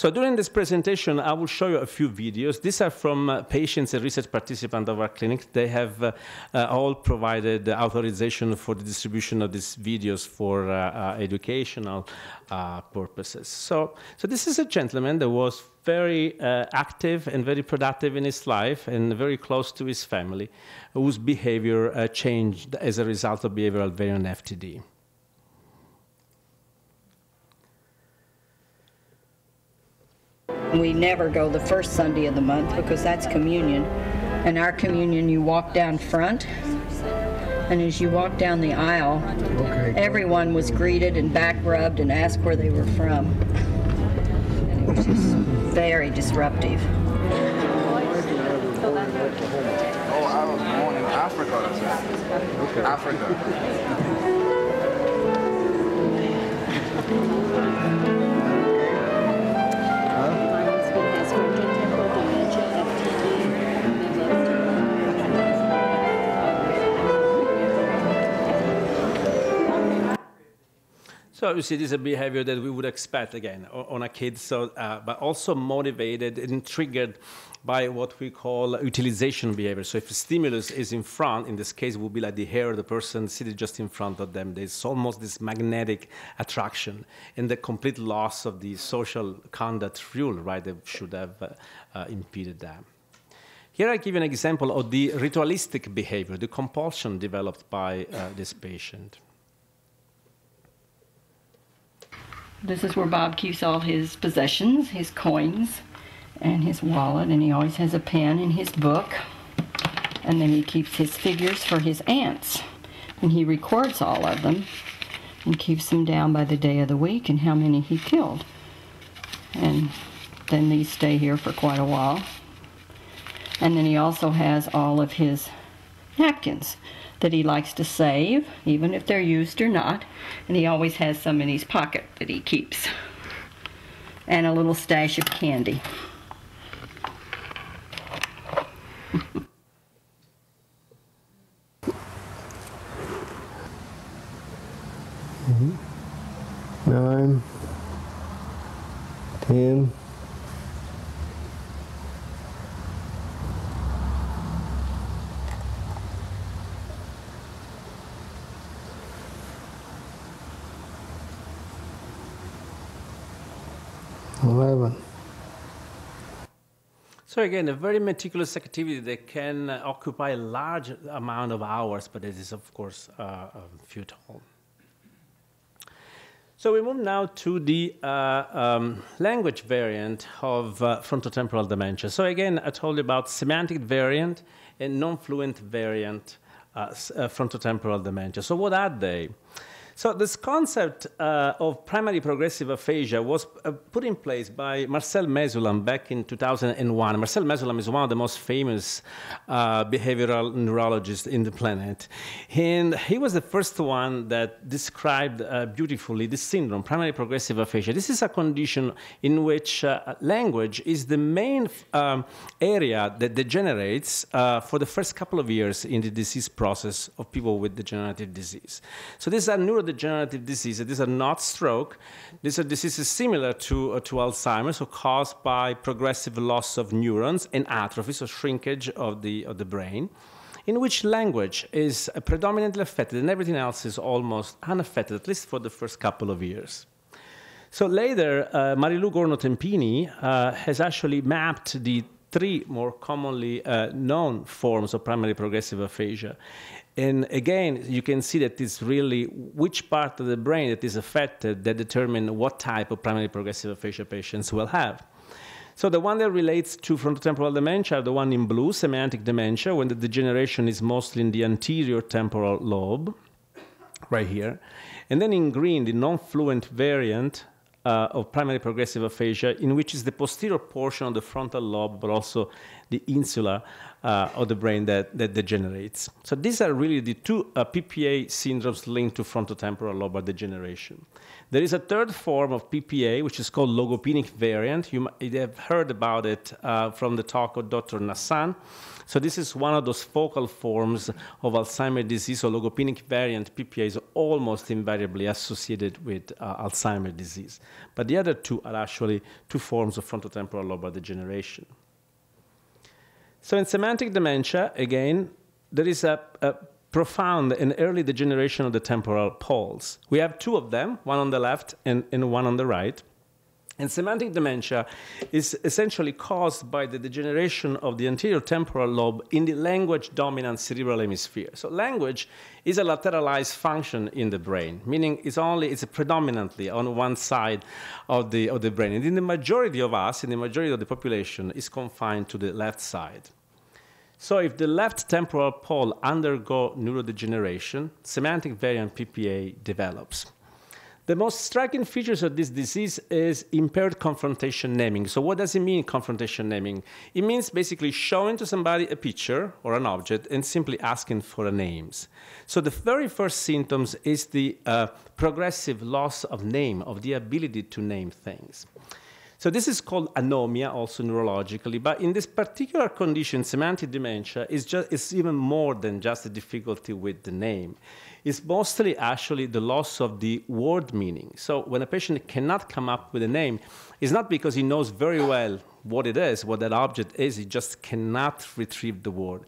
So during this presentation, I will show you a few videos. These are from uh, patients and research participants of our clinic. They have uh, uh, all provided authorization for the distribution of these videos for uh, uh, educational uh, purposes. So, so this is a gentleman that was very active and very productive in his life and very close to his family, whose behavior changed as a result of behavioral variant FTD. We never go the first Sunday of the month because that's communion. And our communion, you walk down front, and as you walk down the aisle, okay. everyone was greeted and back rubbed and asked where they were from. And it was just very disruptive. Oh, I was born in Africa. Okay. Africa. So obviously, this is a behavior that we would expect again on a kid, so, uh, but also motivated and triggered by what we call utilization behavior. So if a stimulus is in front, in this case, it will be like the hair of the person sitting just in front of them. There's almost this magnetic attraction and the complete loss of the social conduct rule, right, that should have uh, uh, impeded that. Here I give an example of the ritualistic behavior, the compulsion developed by uh, this patient. This is where Bob keeps all his possessions, his coins, and his wallet, and he always has a pen in his book. And then he keeps his figures for his aunts. And he records all of them and keeps them down by the day of the week and how many he killed. And then these stay here for quite a while. And then he also has all of his napkins that he likes to save, even if they're used or not. And he always has some in his pocket that he keeps. And a little stash of candy. Nine, ten, eleven. So again, a very meticulous activity that can uh, occupy a large amount of hours, but it is of course uh, uh, futile. So we move now to the uh, um, language variant of uh, frontotemporal dementia. So again, I told you about semantic variant and non-fluent variant uh, frontotemporal dementia. So what are they? So this concept uh, of primary progressive aphasia was uh, put in place by Marcel Mesulam back in 2001. Marcel Mesulam is one of the most famous uh, behavioral neurologists in the planet. And he was the first one that described uh, beautifully this syndrome, primary progressive aphasia. This is a condition in which uh, language is the main um, area that degenerates uh, for the first couple of years in the disease process of people with degenerative disease. So this is a neuro neurodegenerative diseases. These are not stroke. These are diseases similar to, uh, to Alzheimer's, so caused by progressive loss of neurons and atrophy, so shrinkage of the, of the brain, in which language is predominantly affected and everything else is almost unaffected, at least for the first couple of years. So later, uh, Marilu Gorno-Tempini uh, has actually mapped the three more commonly uh, known forms of primary progressive aphasia. And again, you can see that it's really which part of the brain that is affected that determine what type of primary progressive aphasia patients will have. So the one that relates to frontotemporal dementia, are the one in blue, semantic dementia, when the degeneration is mostly in the anterior temporal lobe, right here. And then in green, the non-fluent variant uh, of primary progressive aphasia, in which is the posterior portion of the frontal lobe, but also the insula uh, of the brain that, that degenerates. So these are really the two uh, PPA syndromes linked to frontotemporal lobar degeneration. There is a third form of PPA, which is called logopenic variant. You might have heard about it uh, from the talk of Dr. Nassan. So this is one of those focal forms of Alzheimer's disease, or logopenic variant PPA is almost invariably associated with uh, Alzheimer's disease. But the other two are actually two forms of frontotemporal lobar degeneration. So in semantic dementia, again, there is a, a profound and early degeneration of the temporal poles. We have two of them, one on the left and, and one on the right. And semantic dementia is essentially caused by the degeneration of the anterior temporal lobe in the language dominant cerebral hemisphere. So language is a lateralized function in the brain, meaning it's only it's predominantly on one side of the of the brain. And in the majority of us, in the majority of the population, is confined to the left side. So if the left temporal pole undergo neurodegeneration, semantic variant PPA develops. The most striking features of this disease is impaired confrontation naming. So what does it mean, confrontation naming? It means basically showing to somebody a picture or an object and simply asking for the names. So the very first symptoms is the uh, progressive loss of name, of the ability to name things. So this is called anomia, also neurologically. But in this particular condition, semantic dementia is just is even more than just a difficulty with the name. Is mostly actually the loss of the word meaning. So when a patient cannot come up with a name, it's not because he knows very well what it is, what that object is, he just cannot retrieve the word.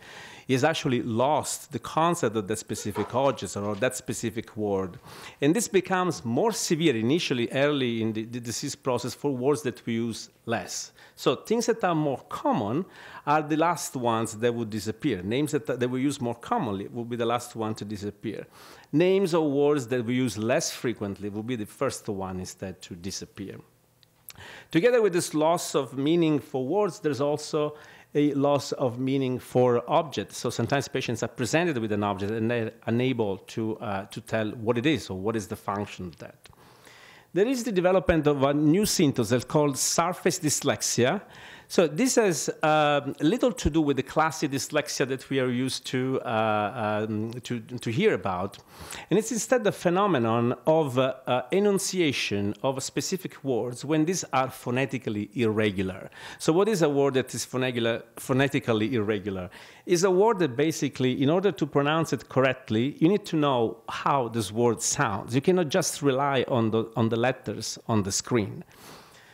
He has actually lost the concept of that specific object or that specific word. And this becomes more severe initially, early in the, the disease process for words that we use less. So things that are more common are the last ones that would disappear. Names that, that we use more commonly will be the last one to disappear. Names or words that we use less frequently will be the first one instead to disappear. Together with this loss of meaning for words, there's also a loss of meaning for objects. So sometimes patients are presented with an object and they're unable to, uh, to tell what it is or what is the function of that. There is the development of a new symptom called surface dyslexia, so this has uh, little to do with the classic dyslexia that we are used to, uh, um, to, to, hear about. And it's instead the phenomenon of uh, uh, enunciation of specific words when these are phonetically irregular. So what is a word that is phonetically irregular? Is a word that basically, in order to pronounce it correctly, you need to know how this word sounds. You cannot just rely on the, on the letters on the screen.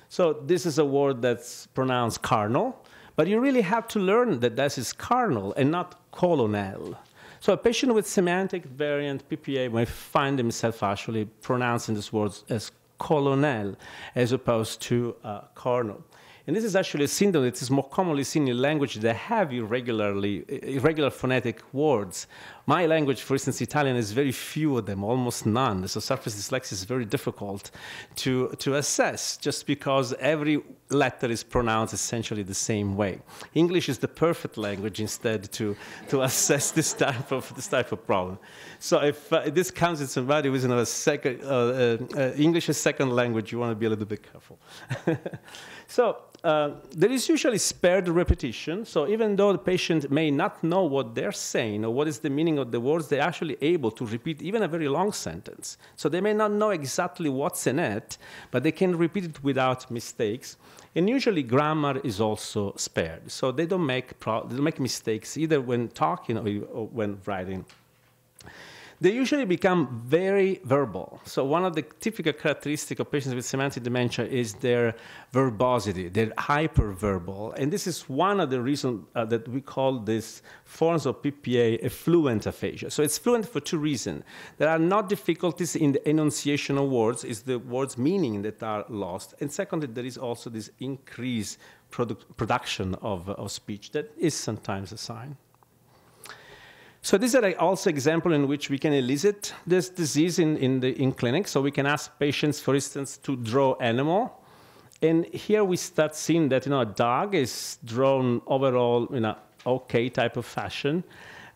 So this is a word that's pronounced carnal, but you really have to learn that this is carnal and not colonel. So a patient with semantic variant PPA may find himself actually pronouncing these words as colonel as opposed to uh, carnal. And this is actually a syndrome that is more commonly seen in language that have irregularly, irregular phonetic words. My language, for instance, Italian, is very few of them, almost none. So surface dyslexia is very difficult to, to assess just because every letter is pronounced essentially the same way. English is the perfect language instead to, to assess this type of, this type of problem. So if uh, this comes in somebody who's in a second, uh, uh, uh English is second language, you want to be a little bit careful. so uh, there is usually spared repetition. So even though the patient may not know what they're saying or what is the meaning of the words, they're actually able to repeat even a very long sentence. So they may not know exactly what's in it, but they can repeat it without mistakes. And usually grammar is also spared. So they don't make, pro- they don't make mistakes either when talking or, or when writing they usually become very verbal. So one of the typical characteristics of patients with semantic dementia is their verbosity. They're hyperverbal, and this is one of the reasons uh, that we call these forms of PPA a fluent aphasia. So it's fluent for two reasons. There are not difficulties in the enunciation of words; it's the words' meaning that are lost. And secondly, there is also this increased production of, of speech that is sometimes a sign. So these are also examples in which we can elicit this disease in, in, the, in clinic. So we can ask patients, for instance, to draw animal. And here we start seeing that you know, a dog is drawn overall in a okay type of fashion.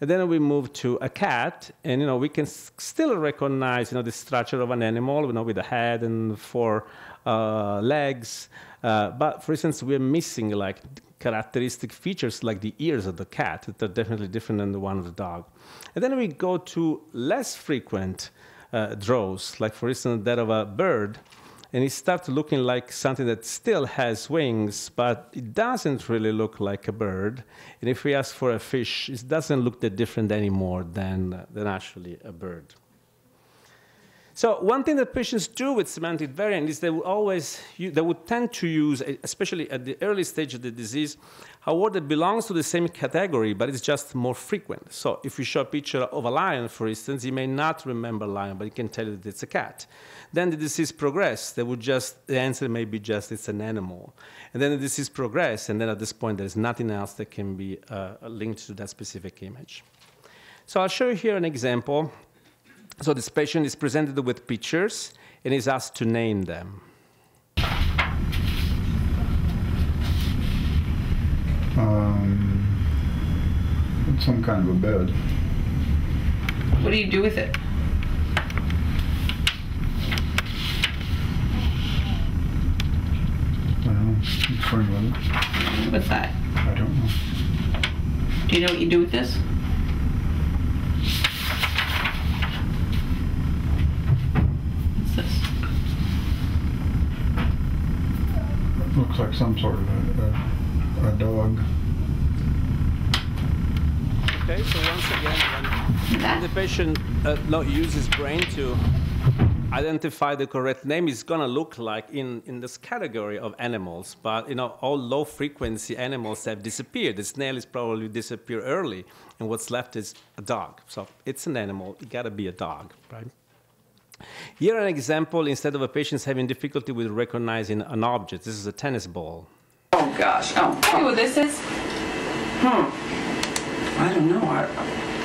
And then we move to a cat, and you know we can still recognize you know the structure of an animal, you know, with a head and four uh, legs. Uh, but for instance, we're missing like characteristic features like the ears of the cat that are definitely different than the one of the dog. And then we go to less frequent uh, draws, like for instance that of a bird, and it starts looking like something that still has wings, but it doesn't really look like a bird. And if we ask for a fish, it doesn't look that different anymore than, than actually a bird. So one thing that patients do with semantic variant is they will always they would tend to use, especially at the early stage of the disease, a word that belongs to the same category, but it's just more frequent. So if you show a picture of a lion, for instance, you may not remember lion, but you can tell you that it's a cat. Then the disease progresses. They would just the answer may be just it's an animal, and then the disease progress, and then at this point there is nothing else that can be uh, linked to that specific image. So I'll show you here an example so this patient is presented with pictures and is asked to name them. Um, it's some kind of a bed. What do you do with it? I don't know. With it. What's that? I don't know. Do you know what you do with this? Looks like some sort of a, a, a dog. Okay, so once again, when the patient uh, not uses brain to identify the correct name, it's gonna look like in, in this category of animals. But you know, all low frequency animals have disappeared. The snail is probably disappeared early, and what's left is a dog. So it's an animal. It gotta be a dog, right? Here an example, instead of a patient having difficulty with recognizing an object, this is a tennis ball. Oh gosh. Oh, tell me what this is. Hmm. I don't know. I,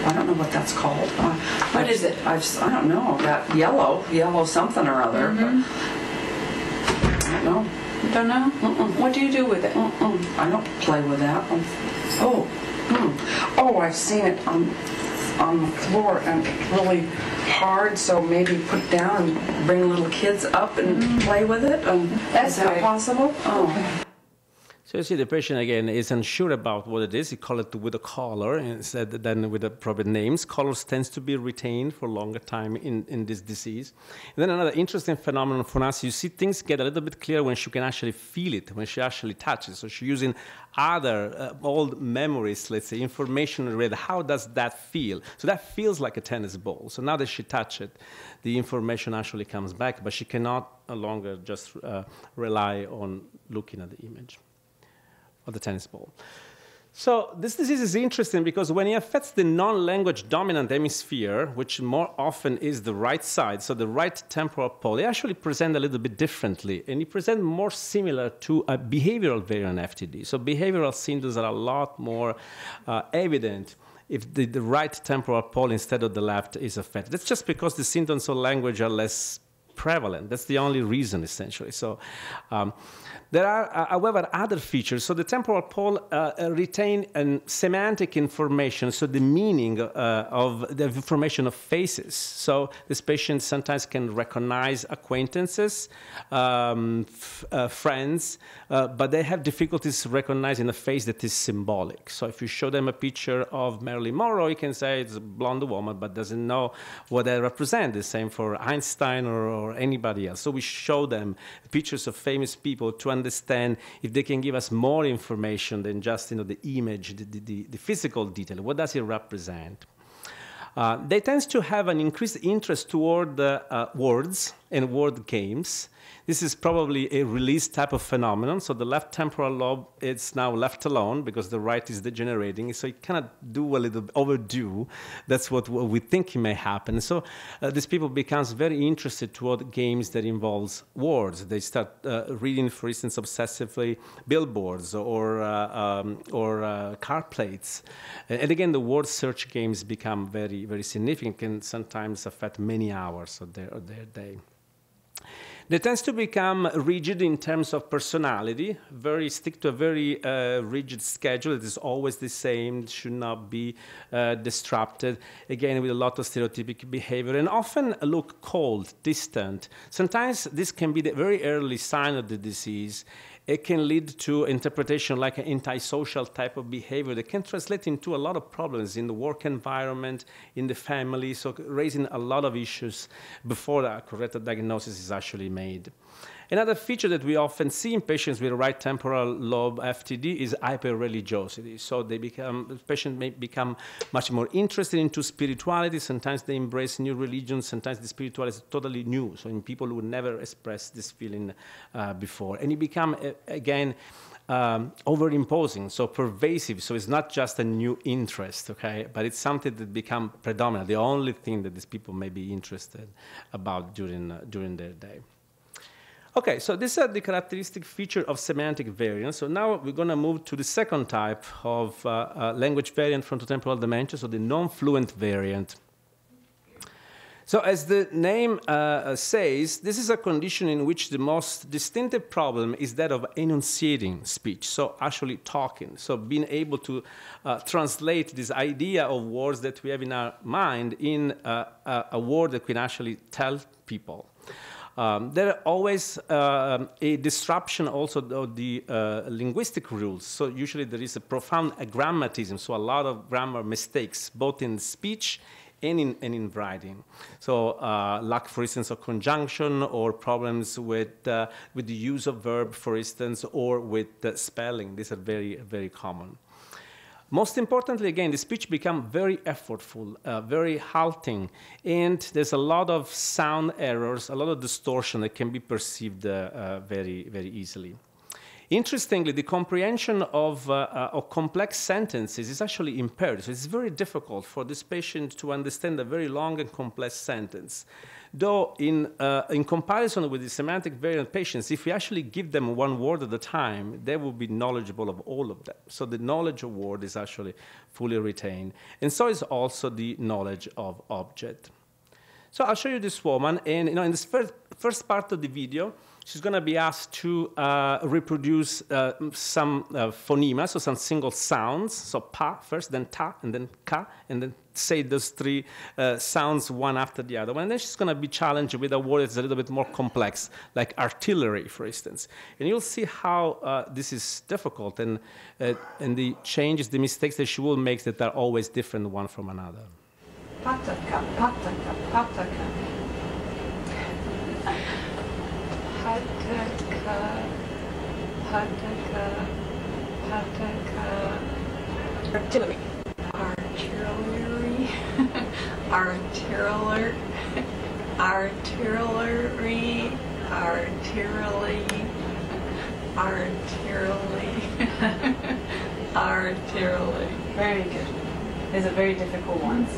I don't know what that's called. Uh, what is it? I've, s- I don't know. That yellow, yellow something or other. but I don't know. You don't know? Mm-mm. What do you do with it? Mm-mm. I don't play with that. Um, Oh. Hmm. Oh, I've seen it on on the floor and really hard. So maybe put down and bring little kids up and play with it. Um, That's is that right. possible? Oh. So you see the patient again is unsure about what it is. He call it with a color instead than with the proper names. Colors tends to be retained for longer time in, in this disease. And then another interesting phenomenon for us, you see things get a little bit clearer when she can actually feel it, when she actually touches. So she's using other uh, old memories, let's say, information read. How does that feel? So that feels like a tennis ball. So now that she touched it, the information actually comes back, but she cannot no longer just uh, rely on looking at the image of the tennis ball. So this disease is interesting because when it affects the non-language dominant hemisphere, which more often is the right side, so the right temporal pole, they actually present a little bit differently, and it present more similar to a behavioral variant FTD. So behavioral symptoms are a lot more uh, evident if the, the right temporal pole instead of the left is affected. That's just because the symptoms of language are less prevalent. That's the only reason, essentially. So, um, there are, uh, however, other features. So the temporal pole uh, uh, retain um, semantic information, so the meaning uh, of the information of faces. So this patient sometimes can recognize acquaintances, um, f- uh, friends, uh, but they have difficulties recognizing a face that is symbolic. So if you show them a picture of Marilyn Monroe, you can say it's a blonde woman, but doesn't know what they represent. The same for Einstein or, or anybody else. So we show them pictures of famous people to understand if they can give us more information than just you know, the image, the, the, the physical detail. What does it represent? Uh, they tend to have an increased interest toward uh, words and word games. This is probably a release type of phenomenon. So the left temporal lobe is now left alone because the right is degenerating. So it cannot do a little overdue. That's what, we think may happen. So uh, these people becomes very interested toward games that involves words. They start uh, reading, for instance, obsessively billboards or uh, um, or uh, car plates. And and again, the word search games become very very significant. and sometimes affect many hours of their of their day. They tends to become rigid in terms of personality, very stick to a very uh, rigid schedule. It is always the same, should not be uh, disrupted. Again, with a lot of stereotypic behavior, and often look cold, distant. Sometimes this can be the very early sign of the disease. It can lead to interpretation like an antisocial type of behavior that can translate into a lot of problems in the work environment, in the family, so raising a lot of issues before the correct diagnosis is actually made. Another feature that we often see in patients with right temporal lobe FTD is hyperreligiosity. So they become, the patient may become much more interested into spirituality. Sometimes they embrace new religions. Sometimes the spirituality is totally new. So in people who never expressed this feeling uh, before, and it become again. Um, overimposing, so pervasive. So it's not just a new interest, okay, but it's something that become predominant, the only thing that these people may be interested about during uh, during their day. Okay, so these are the characteristic feature of semantic variance. So now we're going to move to the second type of uh, uh, language variant frontotemporal dementia, so the non-fluent variant. So as the name uh, says, this is a condition in which the most distinctive problem is that of enunciating speech, so actually talking, so being able to uh, translate this idea of words that we have in our mind in uh, a, a word that we can actually tell people. Um, there are always uh, a disruption also of the uh, linguistic rules. So usually there is a profound agrammatism, so a lot of grammar mistakes, both in speech and in, and in writing. So uh, lack, for instance, of conjunction or problems with, uh, with the use of verb, for instance, or with uh, spelling. These are very, very common. Most importantly, again, the speech become very effortful, uh, very halting, and there's a lot of sound errors, a lot of distortion that can be perceived uh, uh, very, very easily. Interestingly, the comprehension of, uh, uh, of, complex sentences is actually impaired. So it's very difficult for this patient to understand a very long and complex sentence. Though, in, uh, in comparison with the semantic variant patients, if we actually give them one word at a time, they will be knowledgeable of all of them. So the knowledge of word is actually fully retained. And so is also the knowledge of object. So I'll show you this woman. And you know, in this first, first part of the video, she's going to be asked to uh, reproduce uh, some uh, phonema, so some single sounds. So pa first, then ta, and then ka, and then say those three uh, sounds one after the other. And then she's going to be challenged with a word that's a little bit more complex, like artillery, for instance. And you'll see how uh, this is difficult and, uh, and the changes, the mistakes that she will make that are always different one from another. Pataka, pataka, pataka. Artillery. Artillery. Artillery. Artillery. Artillery. Artillery. Artillery. Very good. These are very difficult ones.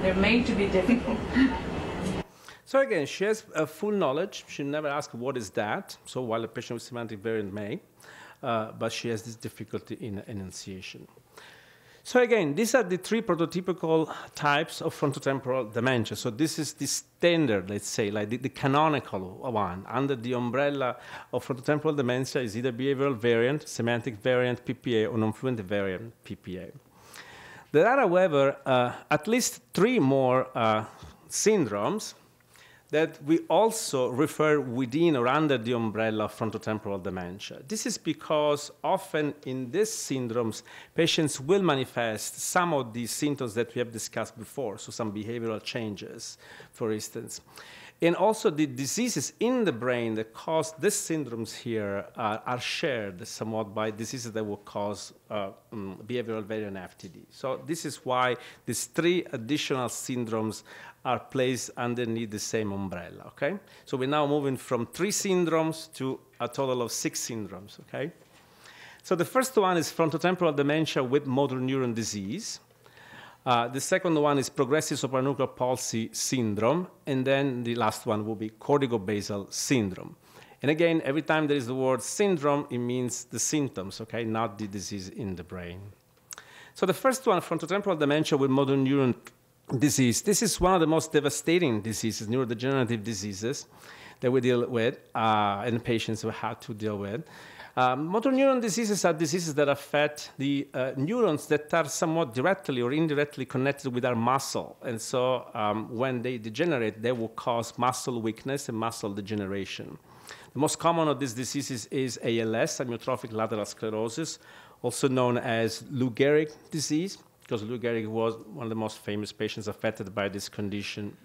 They're made to be difficult. So again, she has a full knowledge. She never asks what is that. So while a patient with semantic variant may, uh, but she has this difficulty in enunciation. So again, these are the three prototypical types of frontotemporal dementia. So this is the standard, let's say, like the, the, canonical one under the umbrella of frontotemporal dementia is either behavioral variant, semantic variant, PPA, or non-fluent variant, PPA. There are, however, uh, at least three more uh, syndromes that we also refer within or under the umbrella of frontotemporal dementia. This is because often in these syndromes, patients will manifest some of the symptoms that we have discussed before, so some behavioral changes, for instance. And also the diseases in the brain that cause these syndromes here uh, are shared somewhat by diseases that will cause uh, um, behavioral variant FTD. So this is why these three additional syndromes are placed underneath the same umbrella, okay? So we're now moving from three syndromes to a total of six syndromes, okay? So the first one is frontotemporal dementia with motor neuron disease. Uh, the second one is progressive supranuclear palsy syndrome, and then the last one will be corticobasal syndrome. And again, every time there is the word syndrome, it means the symptoms, okay, not the disease in the brain. So the first one, frontotemporal dementia with motor neuron disease. This is one of the most devastating diseases, neurodegenerative diseases that we deal with uh, and patients who have to deal with. Um, motor neuron diseases are diseases that affect the uh, neurons that are somewhat directly or indirectly connected with our muscle. And so um, when they degenerate, they will cause muscle weakness and muscle degeneration. The most common of these diseases is ALS, amyotrophic lateral sclerosis, also known as Lou Gehrig disease because Lou Gehrig was one of the most famous patients affected by this condition.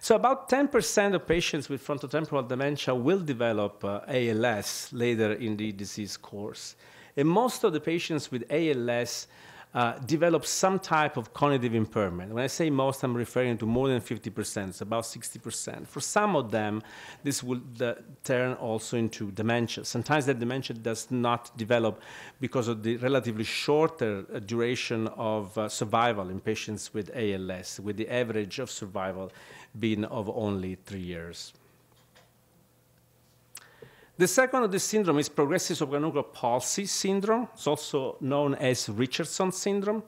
So about 10% of patients with frontotemporal dementia will develop uh, ALS later in the disease course. And most of the patients with ALS uh, develop some type of cognitive impairment. When I say most, I'm referring to more than 50%, it's about 60%. For some of them, this will uh, turn also into dementia. Sometimes that dementia does not develop because of the relatively shorter uh, duration of uh, survival in patients with ALS, with the average of survival being of only three years. The second of the syndrome is progressive supranuclear palsy syndrome. It's also known as Richardson syndrome.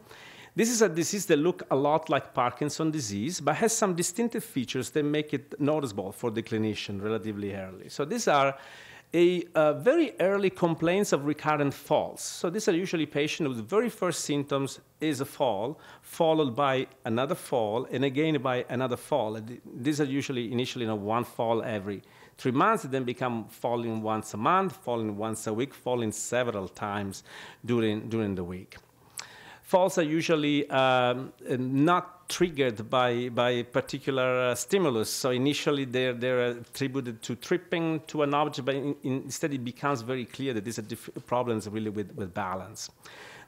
This is a disease that looks a lot like Parkinson's disease, but has some distinctive features that make it noticeable for the clinician relatively early. So these are a, uh, very early complaints of recurrent falls. So these are usually patients whose very first symptoms is a fall, followed by another fall, and again by another fall. These are usually initially you know, one fall every three months, then become falling once a month, falling once a week, falling several times during, during the week. Falls are usually um, not triggered by, by particular uh, stimulus. So initially they're, they're attributed to tripping to an object, but in, in, instead it becomes very clear that these are problems really with, with balance.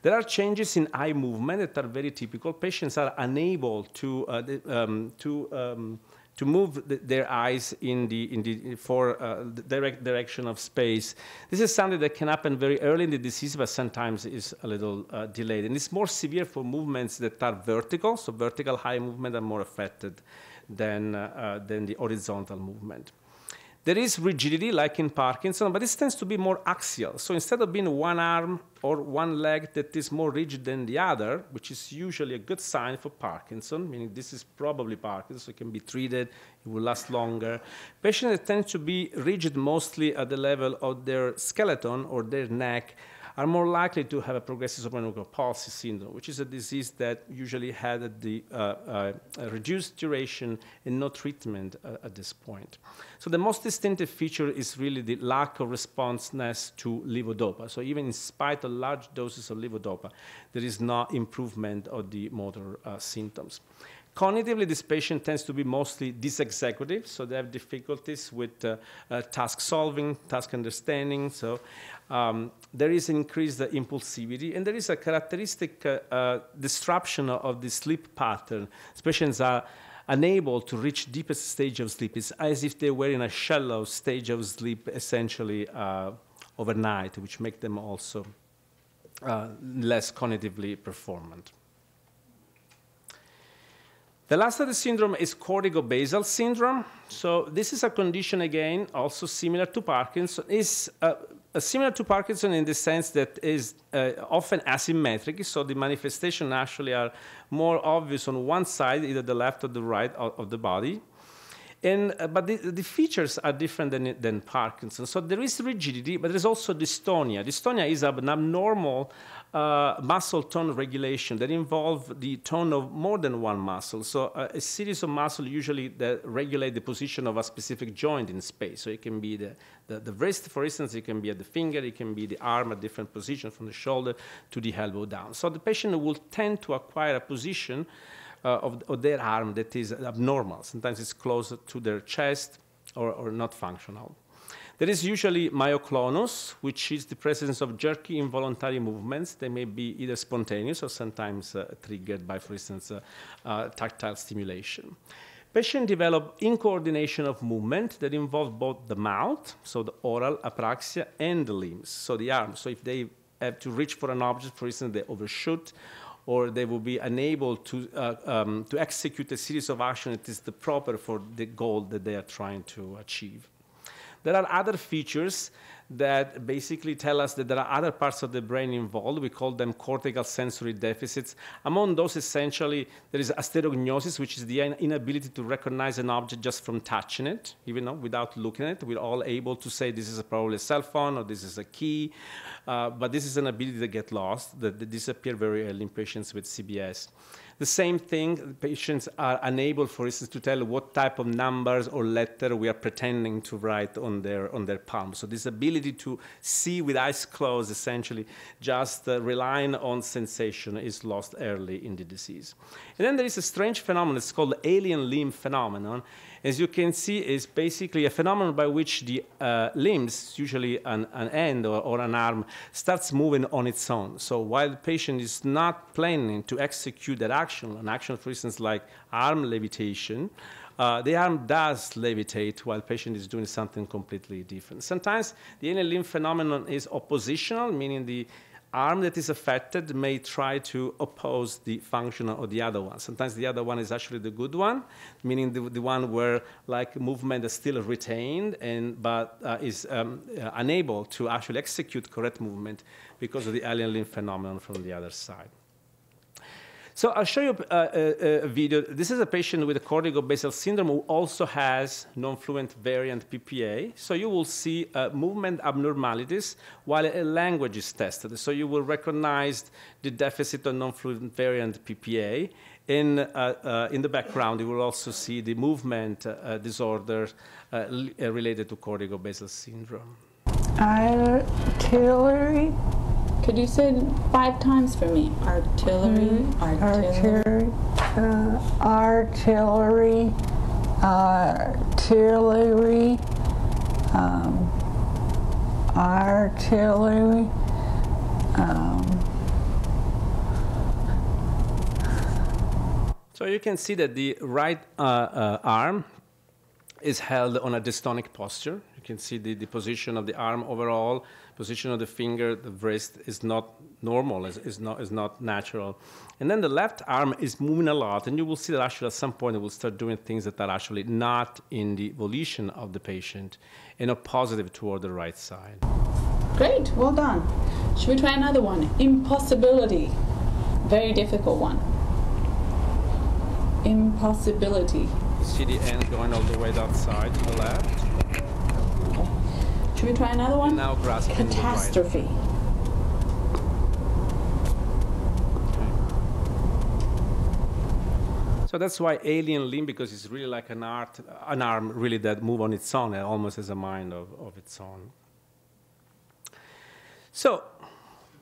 There are changes in eye movement that are very typical. Patients are unable to, uh, um, to um, to move the, their eyes in the, in the for uh, direct direction of space. This is something that can happen very early in the disease, but sometimes is a little uh, delayed. And it's more severe for movements that are vertical, so vertical eye movement are more affected than, uh, uh than the horizontal movement. There is rigidity, like in Parkinson, but this tends to be more axial. So instead of being one arm or one leg that is more rigid than the other, which is usually a good sign for Parkinson, meaning this is probably Parkinson, so it can be treated, it will last longer. Patients tend to be rigid mostly at the level of their skeleton or their neck are more likely to have a progressive supranuclear palsy syndrome, which is a disease that usually had the uh, uh, reduced duration and no treatment uh, at this point. So the most distinctive feature is really the lack of responsiveness to levodopa. So even in spite of large doses of levodopa, there is no improvement of the motor uh, symptoms. Cognitively, this patient tends to be mostly dysexecutive, so they have difficulties with uh, uh, task solving, task understanding. So um, there is increased impulsivity, and there is a characteristic uh, uh, disruption of the sleep pattern. Patients are unable to reach deepest stage of sleep. It's as if they were in a shallow stage of sleep, essentially uh, overnight, which make them also less cognitively performant. The last of the syndrome is corticobasal syndrome. So this is a condition, again, also similar to Parkinson. Is uh, uh, similar to Parkinson in the sense that is uh, often asymmetric, so the manifestations actually are more obvious on one side, either the left or the right of, of the body. And, uh, but the, the, features are different than, than Parkinson. So there is rigidity, but there is also dystonia. Dystonia is an abnormal uh, muscle tone regulation that involve the tone of more than one muscle. So uh, a series of muscles usually that regulate the position of a specific joint in space. So it can be the, the, the, wrist, for instance, it can be at the finger, it can be the arm at different position from the shoulder to the elbow down. So the patient will tend to acquire a position of, of, their arm that is abnormal. Sometimes it's closer to their chest or, or not functional. There is usually myoclonus, which is the presence of jerky involuntary movements. They may be either spontaneous or sometimes uh, triggered by, for instance, uh, uh, tactile stimulation. Patients develop incoordination of movement that involve both the mouth, so the oral apraxia, and the limbs, so the arms. So if they have to reach for an object, for instance, they overshoot, or they will be unable to, uh, um, to execute a series of actions that is the proper for the goal that they are trying to achieve. There are other features that basically tell us that there are other parts of the brain involved. We call them cortical sensory deficits. Among those, essentially, there is astereognosis, which is the inability to recognize an object just from touching it, even though without looking at it. We're all able to say this is probably a cell phone or this is a key, uh, but this is an ability that get lost, that, that disappear very early in patients with CBS. The same thing, patients are unable, for instance, to tell what type of numbers or letter we are pretending to write on their, on their palm. So this ability to see with eyes closed, essentially, just uh, relying on sensation is lost early in the disease. And then there is a strange phenomenon, it's called alien limb phenomenon, as you can see, is basically a phenomenon by which the uh, limbs, usually an, an end or, or, an arm, starts moving on its own. So while the patient is not planning to execute that action, an action, for instance, like arm levitation, uh, the arm does levitate while patient is doing something completely different. Sometimes the alien limb phenomenon is oppositional, meaning the arm that is affected may try to oppose the function of the other one. Sometimes the other one is actually the good one, meaning the, the one where like movement is still retained and but uh, is um, uh, unable to actually execute correct movement because of the alien limb phenomenon from the other side. So I'll show you a, uh, a, a, video. This is a patient with a corticobasal syndrome who also has non-fluent variant PPA. So you will see uh, movement abnormalities while a language is tested. So you will recognize the deficit of non-fluent variant PPA. In, uh, uh, in the background, you will also see the movement uh, disorders uh, related to corticobasal syndrome. Artillery. Could you say five times for me? Artillery, mm, artillery, artillery, uh, artillery, artillery, um, artillery. Um. So you can see that the right uh, uh, arm is held on a dystonic posture. You can see the, the position of the arm overall position of the finger, the wrist is not normal, is, is, not, is not natural. And then the left arm is moving a lot, and you will see that actually at some point it will start doing things that are actually not in the volition of the patient and are positive toward the right side. Great, well done. Should we try another one? Impossibility. Very difficult one. Impossibility. You See the end going all the way that side to the left. Should we try another one? Now grasping the right. Catastrophe. So that's why alien limb, because it's really like an art, an arm really that move on its own, and almost as a mind of, of its own. So,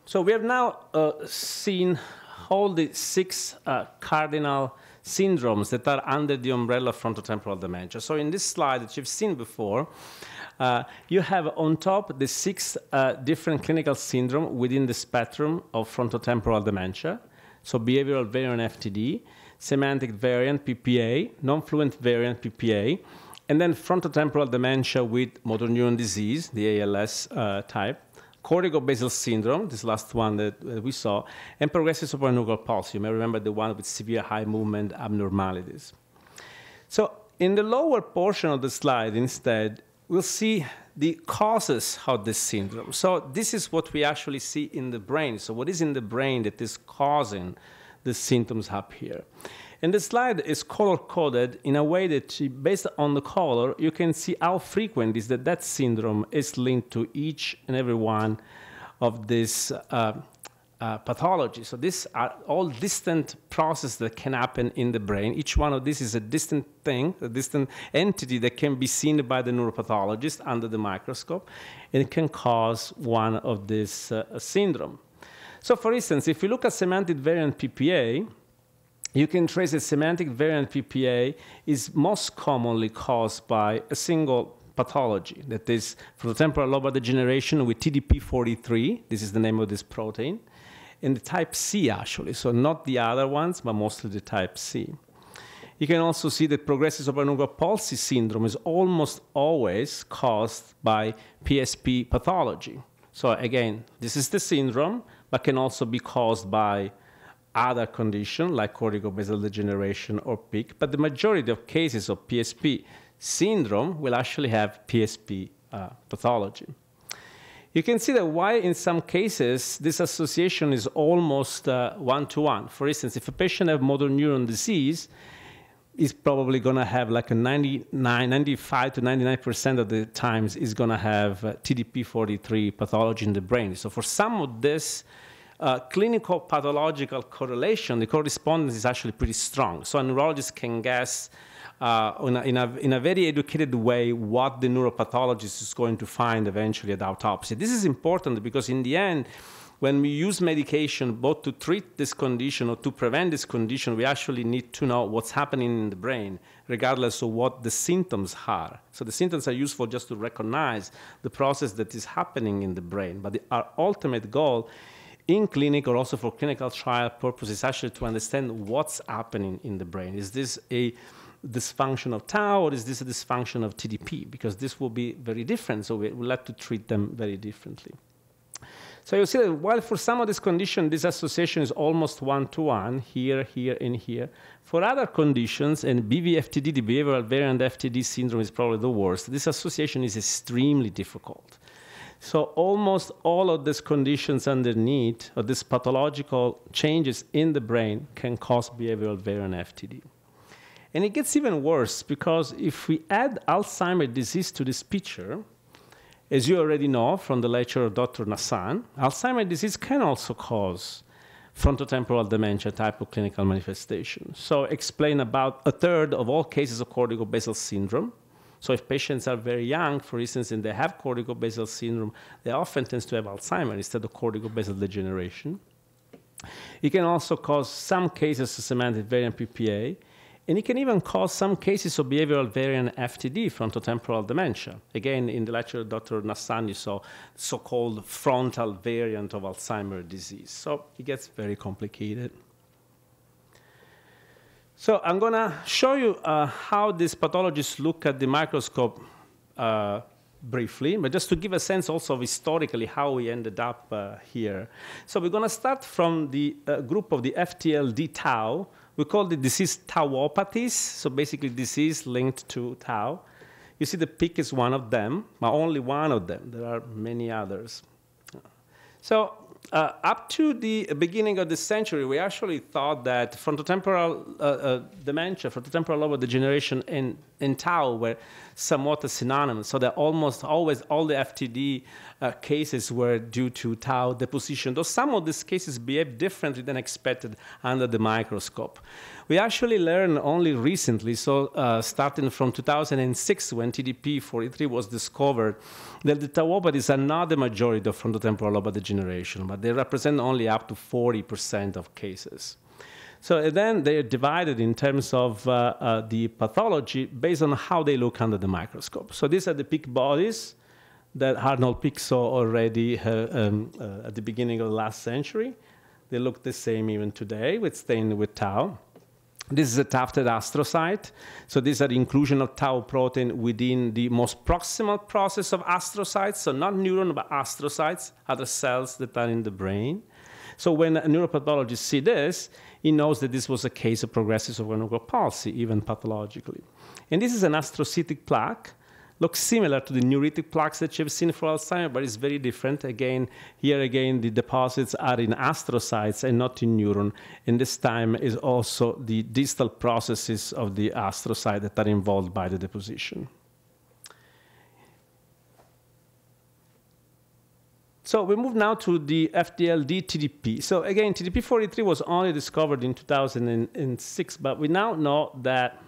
so we have now uh, seen all the six uh, cardinal syndromes that are under the umbrella of frontotemporal dementia. So in this slide that you've seen before, uh, you have on top the six uh, different clinical syndrome within the spectrum of frontotemporal dementia. So behavioral variant FTD, semantic variant PPA, non-fluent variant PPA, and then frontotemporal dementia with motor neuron disease, the ALS uh, type, corticobasal syndrome, this last one that uh, we saw, and progressive supranuclear palsy. You may remember the one with severe eye movement abnormalities. So in the lower portion of the slide, instead, we'll see the causes of this syndrome. So this is what we actually see in the brain. So what is in the brain that is causing the symptoms up here? And the slide is color coded in a way that, based on the color, you can see how frequent is that that syndrome is linked to each and every one of these uh, uh, pathologies. So these are all distant processes that can happen in the brain. Each one of these is a distant thing, a distant entity that can be seen by the neuropathologist under the microscope, and it can cause one of these uh, syndrome. So, for instance, if you look at semantic variant PPA, you can trace a semantic variant PPA is most commonly caused by a single pathology that is frontotemporal lobar degeneration with TDP43. This is the name of this protein. And the type C, actually. So, not the other ones, but mostly the type C. You can also see that progressive supranuclear palsy syndrome is almost always caused by PSP pathology. So, again, this is the syndrome, but can also be caused by other conditions like corticobasal degeneration or Pick, but the majority of cases of PSP syndrome will actually have PSP uh, pathology. You can see that why in some cases this association is almost one to one. For instance, if a patient has motor neuron disease, is probably going to have like a 99, 95 to 99% of the times is going to have uh, TDP43 pathology in the brain. So for some of this, uh, clinical pathological correlation, the correspondence is actually pretty strong. So a neurologist can guess uh, in, a, in, a, in, a, very educated way what the neuropathologist is going to find eventually at autopsy. This is important because in the end, when we use medication both to treat this condition or to prevent this condition, we actually need to know what's happening in the brain, regardless of what the symptoms are. So the symptoms are useful just to recognize the process that is happening in the brain. But the, our ultimate goal in clinic or also for clinical trial purposes is actually to understand what's happening in the brain. Is this a dysfunction of tau or is this a dysfunction of TDP? Because this will be very different, so we, will have to treat them very differently. So you see that while for some of these conditions, this association is almost one-to-one, here, here, and here, for other conditions, and BVFTD, the behavioral variant FTD syndrome is probably the worst, this association is extremely difficult. So almost all of these conditions underneath, or these pathological changes in the brain, can cause behavioral variant FTD. And it gets even worse because if we add Alzheimer's disease to this picture, as you already know from the lecture of Dr. Nassan, Alzheimer's disease can also cause frontotemporal dementia type of clinical manifestation. So explain about a third of all cases of corticobasal syndrome, so if patients are very young, for instance, and they have corticobasal syndrome, they often tend to have Alzheimer's instead of corticobasal degeneration. It can also cause some cases of semantic variant PPA, and it can even cause some cases of behavioral variant FTD, frontotemporal dementia. Again, in the lecture Dr. Nassan, you saw so-called frontal variant of Alzheimer's disease. So it gets very complicated. So I'm going to show you uh, how these pathologists look at the microscope uh, briefly, but just to give a sense also of historically how we ended up uh, here. So we're going to start from the uh, group of the FTLD tau. We call the disease tauopathies, so basically disease linked to tau. You see the Pick is one of them, but only one of them. There are many others. So uh, up to the beginning of the century, we actually thought that frontotemporal uh, uh, dementia, frontotemporal lobe degeneration, in, and tau were somewhat synonymous. So that almost always all the FTD uh, cases were due to tau deposition, though some of these cases behave differently than expected under the microscope. We actually learned only recently, so uh, starting from 2006 when TDP-43 was discovered, that the tauopathies are not the majority of frontotemporal lobe degeneration, but they represent only up to 40% of cases. So then they're divided in terms of uh, uh, the pathology based on how they look under the microscope. So these are the Pick bodies that Arnold Pick saw already uh, um, uh, at the beginning of the last century. They look the same even today with staining with tau. This is a tufted astrocyte. So these are the inclusion of tau protein within the most proximal process of astrocytes. So not neuron, but astrocytes, other cells that are in the brain. So when a neuropathologist see this, he knows that this was a case of progressive supranuclear palsy, even pathologically. And this is an astrocytic plaque looks similar to the neuritic plaques that you've seen for Alzheimer, but it's very different. Again, here again, the deposits are in astrocytes and not in neuron. And this time is also the distal processes of the astrocyte that are involved by the deposition. So we move now to the FTLD TDP. So again, TDP43 was only discovered in 2006, but we now know that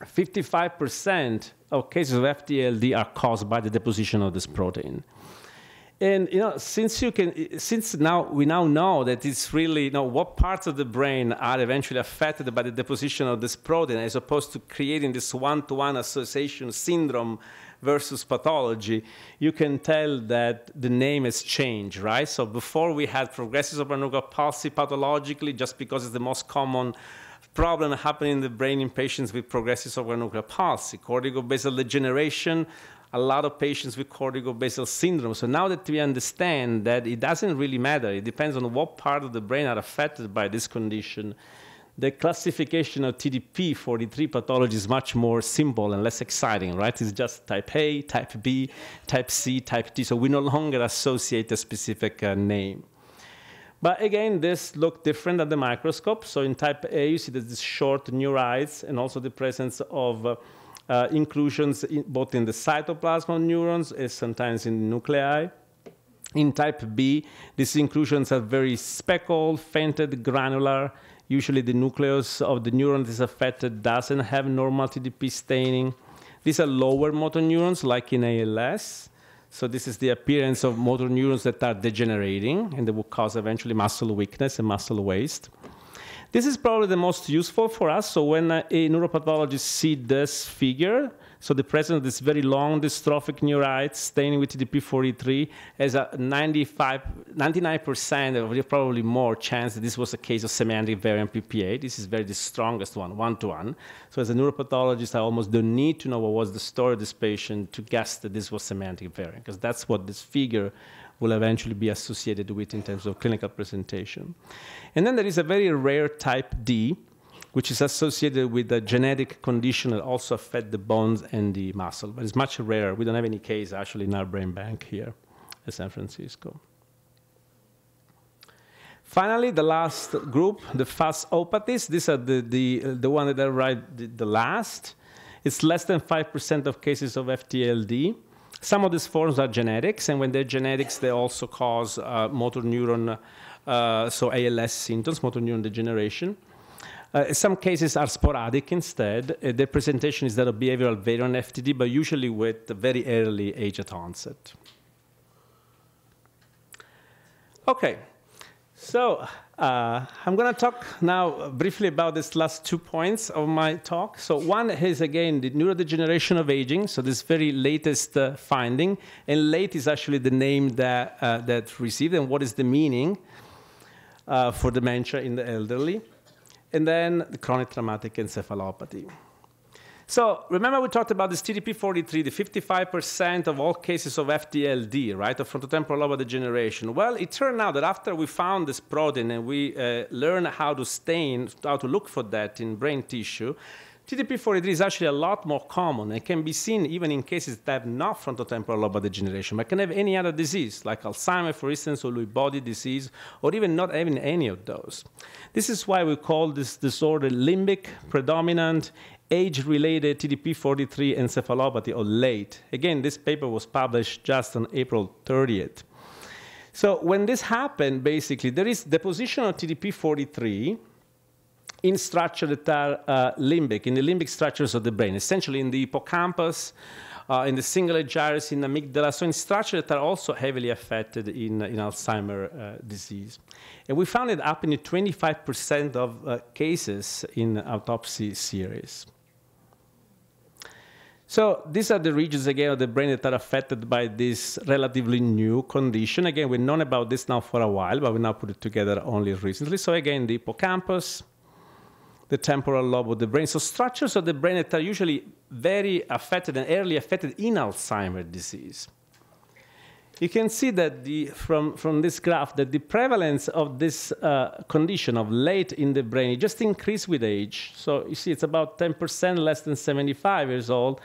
55% of cases of FTLD are caused by the deposition of this protein. And you know, since you can, since now we now know that it's really, you know, what parts of the brain are eventually affected by the deposition of this protein, as opposed to creating this one-to-one association syndrome versus pathology, you can tell that the name has changed, right? So before we had progressive supranuclear palsy pathologically, just because it's the most common problem happening in the brain in patients with progressive supranuclear palsy, corticobasal degeneration, a lot of patients with corticobasal syndrome. So now that we understand that it doesn't really matter, it depends on what part of the brain are affected by this condition, the classification of TDP 43 pathology is much more simple and less exciting, right? It's just type A, type B, type C, type D. So we no longer associate a specific uh, name. But again, this looked different at the microscope. So in type A, you see that this short neurites and also the presence of uh, uh, inclusions in, both in the cytoplasm of neurons and sometimes in nuclei. In type B, these inclusions are very speckled, fainted, granular. Usually the nucleus of the neuron that is affected doesn't have normal TDP staining. These are lower motor neurons like in ALS. So this is the appearance of motor neurons that are degenerating and that will cause eventually muscle weakness and muscle waste. This is probably the most useful for us. So when a neuropathologist see this figure, so the presence of this very long dystrophic neurites staining with TDP43 has a 95, 99% or probably more chance that this was a case of semantic variant PPA. This is very the strongest one, one-to-one. So as a neuropathologist, I almost don't need to know what was the story of this patient to guess that this was semantic variant, because that's what this figure will eventually be associated with in terms of clinical presentation. And then there is a very rare type D, which is associated with a genetic condition that also affect the bones and the muscle. But it's much rarer. We don't have any case actually in our brain bank here at San Francisco. Finally, the last group, the FUSopathies. These are the, the, the one that arrived the, the last. It's less than 5% of cases of FTLD. Some of these forms are genetics, and when they're genetics, they also cause uh, motor neuron, uh, so ALS symptoms, motor neuron degeneration. Uh, some cases are sporadic instead. Uh, the presentation is that of behavioral variant FTD, but usually with very early age at onset. Okay, so uh, I'm going to talk now briefly about these last two points of my talk. So one is, again, the neurodegeneration of aging, so this very latest uh, finding. And late is actually the name that, uh, that received, and what is the meaning uh, for dementia in the elderly. and then the chronic traumatic encephalopathy. So remember we talked about this TDP-43, the 55% of all cases of FTLD, right, of frontotemporal lobar degeneration. Well, it turned out that after we found this protein and we uh, learned how to stain, how to look for that in brain tissue, TDP-43 is actually a lot more common and can be seen even in cases that have not frontotemporal lobar degeneration, but can have any other disease, like Alzheimer, for instance, or Lewy body disease, or even not having any of those. This is why we call this disorder limbic predominant age-related TDP-43 encephalopathy, or LATE. Again, this paper was published just on April 30th. So when this happened, basically, there is deposition of TDP-43 in structure that are uh, limbic, in the limbic structures of the brain, essentially in the hippocampus, uh, in the cingulate gyrus, in the amygdala, so in structures that are also heavily affected in, in Alzheimer's uh, disease. And we found it up in 25% of uh, cases in autopsy series. So these are the regions again of the brain that are affected by this relatively new condition. Again, we've known about this now for a while, but we now put it together only recently. So again, the hippocampus, the temporal lobe of the brain. So structures of the brain that are usually very affected and early affected in Alzheimer's disease. You can see that the, from, from this graph that the prevalence of this uh, condition of late in the brain just increased with age. So you see it's about 10% less than 75 years old,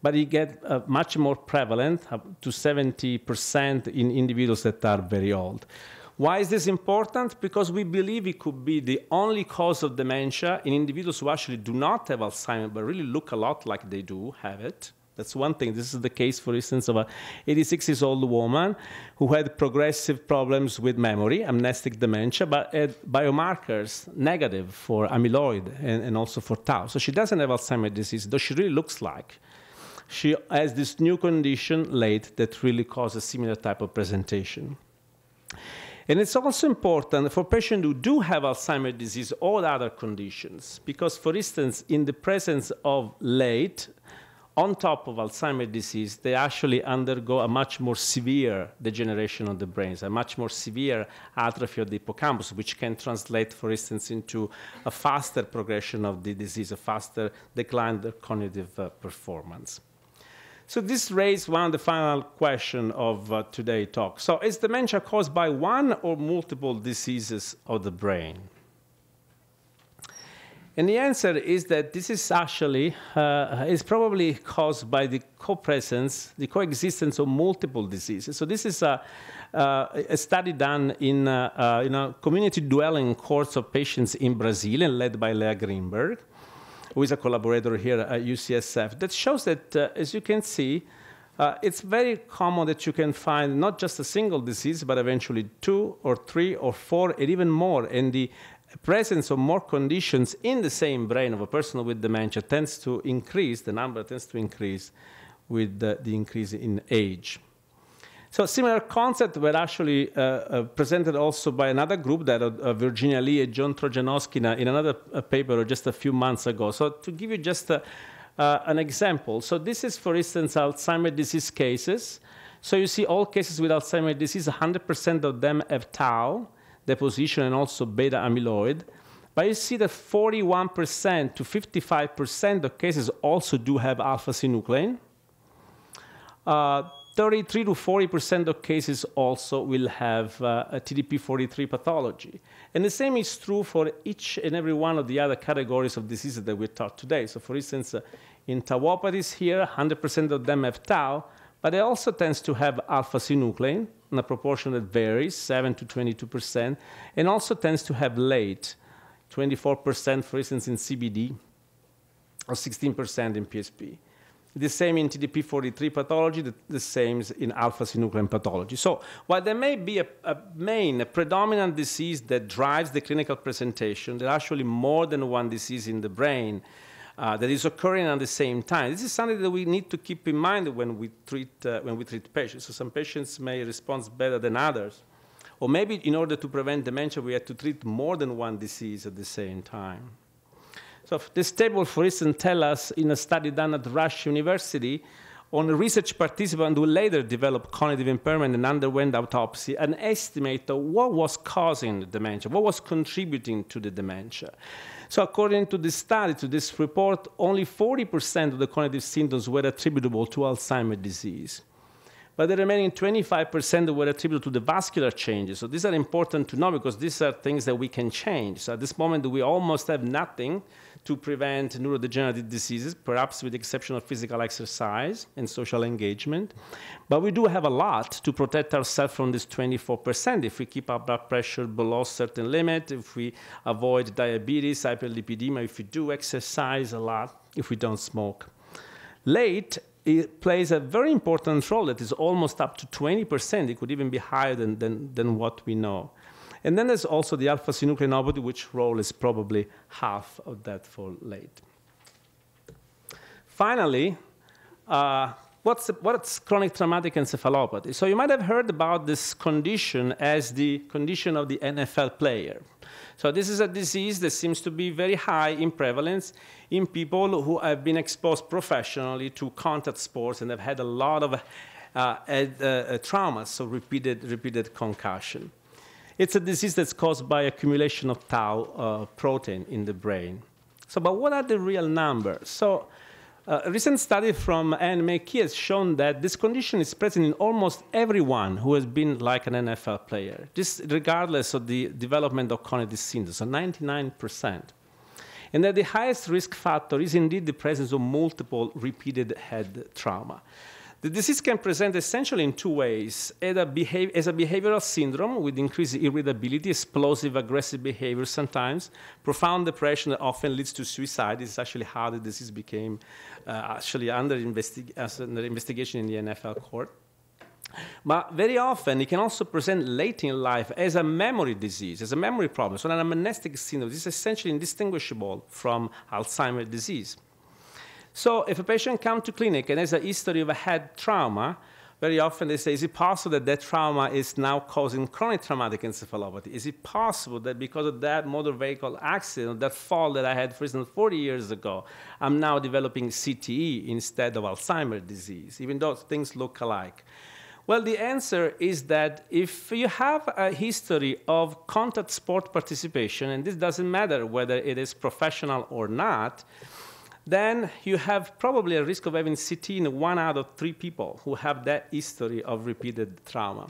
but you get uh, much more prevalent, up to 70% in individuals that are very old. Why is this important? Because we believe it could be the only cause of dementia in individuals who actually do not have Alzheimer's, but really look a lot like they do have it. That's one thing. This is the case, for instance, of a 86 years old woman who had progressive problems with memory, amnestic dementia, but had biomarkers negative for amyloid and, and also for tau. So she doesn't have Alzheimer's disease, though she really looks like. She has this new condition, late, that really causes a similar type of presentation. And it's also important for patients who do have Alzheimer's disease or other conditions, because, for instance, in the presence of late, on top of Alzheimer's disease, they actually undergo a much more severe degeneration of the brains, a much more severe atrophy of the hippocampus, which can translate, for instance, into a faster progression of the disease, a faster decline of cognitive uh, performance. So this raised one of the final question of uh, today's talk. So is dementia caused by one or multiple diseases of the brain? And the answer is that this is actually uh, is probably caused by the co-presence, the coexistence of multiple diseases. So this is a, uh, a study done in, uh, uh in a community dwelling course of patients in Brazil and led by Lea Grinberg, who is a collaborator here at UCSF, that shows that, uh, as you can see, uh, it's very common that you can find not just a single disease, but eventually two or three or four, and even more. And the presence of more conditions in the same brain of a person with dementia tends to increase, the number tends to increase with the, the increase in age. So similar concepts were actually uh, uh, presented also by another group that uh, Virginia Lee and John Trojanowski in, in another uh, paper just a few months ago. So to give you just a, uh, an example, so this is, for instance, Alzheimer's disease cases. So you see all cases with Alzheimer's disease, 100% of them have tau, deposition and also beta amyloid. But you see that 41% to 55% of cases also do have alpha synuclein. Uh, 33 to 40% of cases also will have uh, a TDP43 pathology. And the same is true for each and every one of the other categories of diseases that we taught today. So for instance, uh, in tauopathies here, 100% of them have tau, but it also tends to have alpha synuclein in a proportion that varies, 7 to 22%, and also tends to have late, 24% for instance in CBD, or 16% in PSP. The same in TDP43 pathology, the, the same in alpha synuclein pathology. So while there may be a, a main, a predominant disease that drives the clinical presentation, there are actually more than one disease in the brain uh, that is occurring at the same time. This is something that we need to keep in mind when we treat, uh, when we treat patients. So some patients may respond better than others. Or maybe in order to prevent dementia, we have to treat more than one disease at the same time. So this table, for instance, tells us in a study done at Rush University on a research participant who later developed cognitive impairment and underwent autopsy, an estimate of what was causing the dementia, what was contributing to the dementia. So according to this study, to this report, only 40% of the cognitive symptoms were attributable to Alzheimer's disease but the remaining 25% were attributed to the vascular changes. So these are important to know because these are things that we can change. So at this moment, we almost have nothing to prevent neurodegenerative diseases, perhaps with the exception of physical exercise and social engagement. But we do have a lot to protect ourselves from this 24% if we keep our blood pressure below certain limit, if we avoid diabetes, hyperlipidemia, if we do exercise a lot, if we don't smoke. Late it plays a very important role that is almost up to 20%. It could even be higher than, than, than what we know. And then there's also the alpha synucleinopathy, which role is probably half of that for late. Finally, uh, what's, what's chronic traumatic encephalopathy? So you might have heard about this condition as the condition of the NFL player. So this is a disease that seems to be very high in prevalence in people who have been exposed professionally to contact sports and have had a lot of uh, uh, uh, traumas, so repeated, repeated concussion. It's a disease that's caused by accumulation of tau uh, protein in the brain. So, but what are the real numbers? So, uh, a recent study from Anne McKee has shown that this condition is present in almost everyone who has been like an NFL player, just regardless of the development of cognitive symptoms, so 99%. And that the highest risk factor is indeed the presence of multiple repeated head trauma. The disease can present essentially in two ways as a, behavioral syndrome with increased irritability, explosive, aggressive behavior sometimes, profound depression that often leads to suicide. This is actually how the disease became uh, actually under, under investigation in the NFL court. But very often, it can also present late in life as a memory disease, as a memory problem. So, an amnestic syndrome this is essentially indistinguishable from Alzheimer's disease. So if a patient comes to clinic and has a history of a head trauma, very often they say, is it possible that that trauma is now causing chronic traumatic encephalopathy? Is it possible that because of that motor vehicle accident, that fall that I had, for instance, 40 years ago, I'm now developing CTE instead of Alzheimer's disease, even though things look alike? Well, the answer is that if you have a history of contact sport participation, and this doesn't matter whether it is professional or not, then you have probably a risk of having CT in one out of three people who have that history of repeated trauma.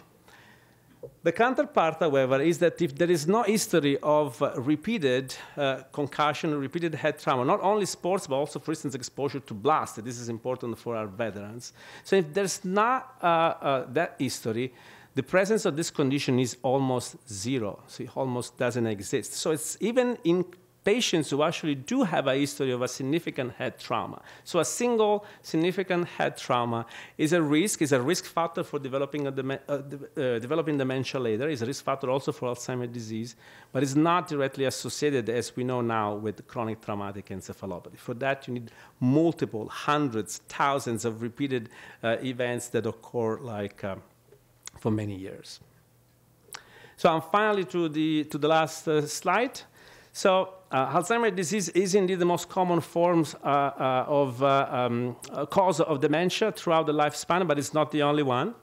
The counterpart, however, is that if there is no history of repeated uh, concussion, repeated head trauma, not only sports, but also, for instance, exposure to blast, this is important for our veterans. So if there's not uh, uh that history, the presence of this condition is almost zero. So it almost doesn't exist. So it's even in patients who actually do have a history of a significant head trauma. So a single significant head trauma is a risk, is a risk factor for developing, a uh, uh, developing dementia later, is a risk factor also for Alzheimer's disease, but it's not directly associated, as we know now, with chronic traumatic encephalopathy. For that, you need multiple, hundreds, thousands of repeated uh, events that occur like uh, for many years. So I'm finally to the, to the last uh, slide. So uh, Alzheimer's disease is indeed the most common forms uh, uh, of uh, um, cause of dementia throughout the lifespan, but it's not the only one.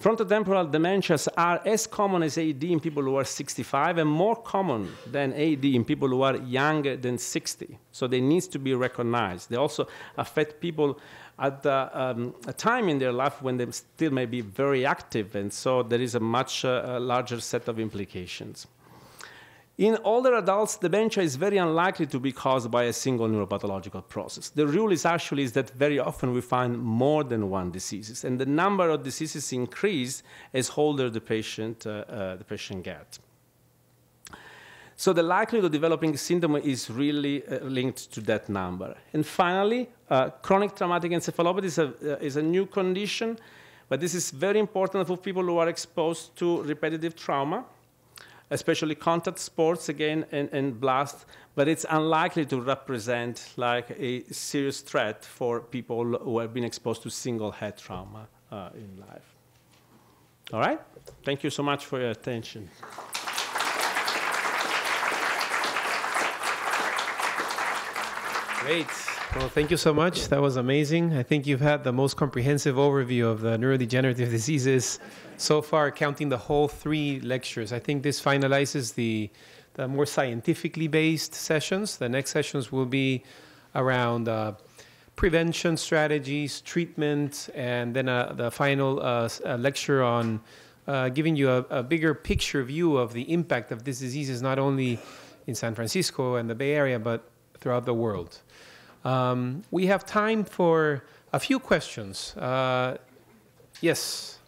Frontotemporal dementias are as common as AD in people who are 65 and more common than AD in people who are younger than 60. So they need to be recognized. They also affect people at um, a time in their life when they still may be very active, and so there is a much uh, larger set of implications. In older adults, dementia is very unlikely to be caused by a single neuropathological process. The rule is actually is that very often we find more than one diseases, and the number of diseases increase as older the patient, uh, uh, the patient gets. So the likelihood of developing syndrome is really uh, linked to that number. And finally, uh, chronic traumatic encephalopathy is a, uh, is a new condition, but this is very important for people who are exposed to repetitive trauma especially contact sports again and, and blast, but it's unlikely to represent like a serious threat for people who have been exposed to single head trauma uh, in life. All right? Thank you so much for your attention. Great. Well, thank you so much. That was amazing. I think you've had the most comprehensive overview of the neurodegenerative diseases so far, counting the whole three lectures. I think this finalizes the the more scientifically based sessions. The next sessions will be around uh, prevention strategies, treatment, and then uh, the final uh, lecture on uh, giving you a, a, bigger picture view of the impact of these diseases, not only in San Francisco and the Bay Area, but throughout the world. Um, we have time for a few questions. Uh, yes.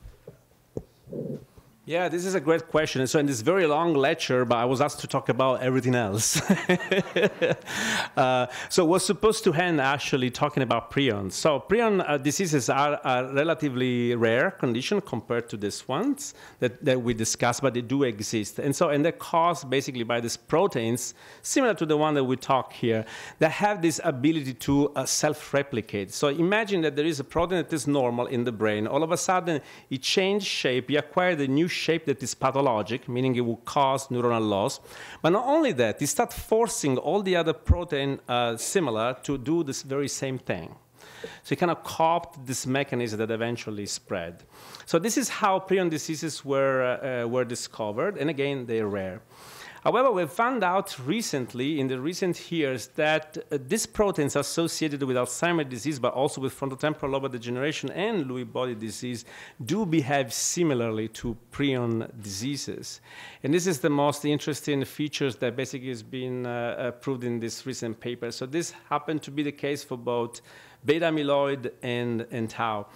Yeah, this is a great question. So in this very long lecture, but I was asked to talk about everything else. uh, so was supposed to end actually talking about prion. So prion uh, diseases are a relatively rare condition compared to these ones that, that we discussed, but they do exist. And so, and they're caused basically by these proteins, similar to the one that we talk here, that have this ability to uh, self-replicate. So imagine that there is a protein that is normal in the brain. All of a sudden, it changes shape, you acquire the new shape that is pathologic, meaning it will cause neuronal loss. But not only that, it starts forcing all the other protein uh, similar to do this very same thing. So you kind of copied this mechanism that eventually spread. So this is how prion diseases were, uh, were discovered, and again, they're rare. However, we found out recently, in the recent years, that uh, these proteins associated with Alzheimer's disease, but also with frontotemporal lobe degeneration and Lewy body disease, do behave similarly to prion diseases. And this is the most interesting features that basically has been uh, proved in this recent paper. So this happened to be the case for both beta amyloid and, and tau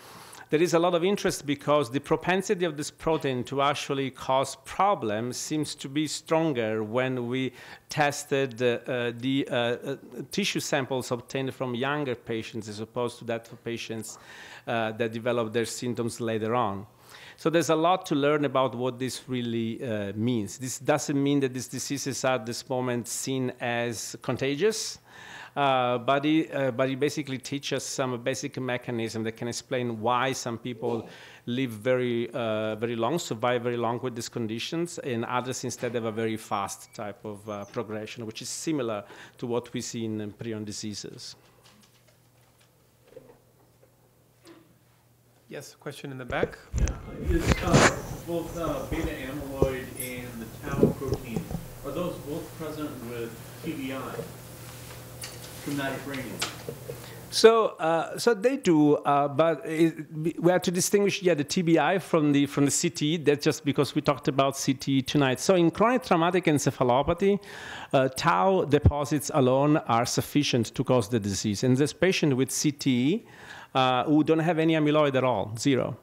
there is a lot of interest because the propensity of this protein to actually cause problems seems to be stronger when we tested uh, uh, the uh, uh tissue samples obtained from younger patients as opposed to that for patients uh, that develop their symptoms later on. So there's a lot to learn about what this really uh, means. This doesn't mean that these diseases are at this moment seen as contagious. Uh, but, it, uh, but he basically teaches some basic mechanism that can explain why some people live very, uh, very long, survive very long with these conditions, and others instead have a very fast type of uh, progression, which is similar to what we see in prion diseases. Yes, question in the back. Yeah. Is uh, both uh, beta amyloid and the tau protein, are those both present with TBI? Injury? So, uh, so they do, uh, but it, we have to distinguish, yeah, the TBI from the from the CT. That's just because we talked about CT tonight. So, in chronic traumatic encephalopathy, uh, tau deposits alone are sufficient to cause the disease. And this patient with CT uh, who don't have any amyloid at all, zero.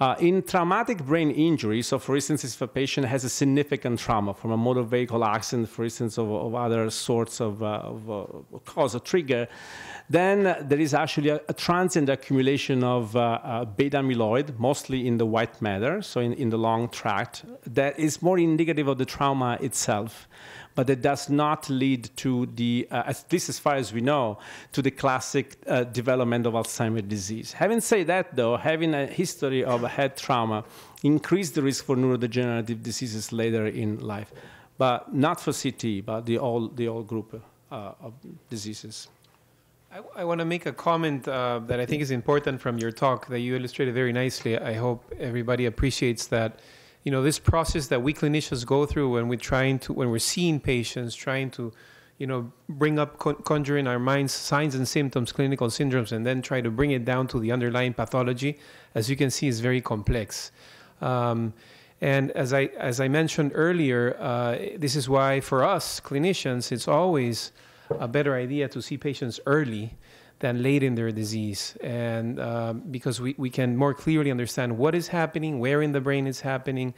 Uh, in traumatic brain injury, so for instance, if a patient has a significant trauma from a motor vehicle accident, for instance, of, of other sorts of, uh, of uh, cause or trigger, then there is actually a, a transient accumulation of uh, uh, beta amyloid, mostly in the white matter, so in, in the long tract, that is more indicative of the trauma itself but it does not lead to the, uh, at least as far as we know, to the classic uh, development of Alzheimer's disease. Having said that, though, having a history of head trauma increased the risk for neurodegenerative diseases later in life, but not for CT, but the all the all group uh, of diseases. I, I want to make a comment uh, that I think is important from your talk that you illustrated very nicely. I hope everybody appreciates that you know this process that we clinicians go through when we're trying to when we're seeing patients trying to you know bring up conjure in our minds signs and symptoms clinical syndromes and then try to bring it down to the underlying pathology as you can see is very complex. Um, and as I as I mentioned earlier, uh, this is why for us clinicians, it's always a better idea to see patients early than late in their disease. And um, because we, we can more clearly understand what is happening, where in the brain is happening.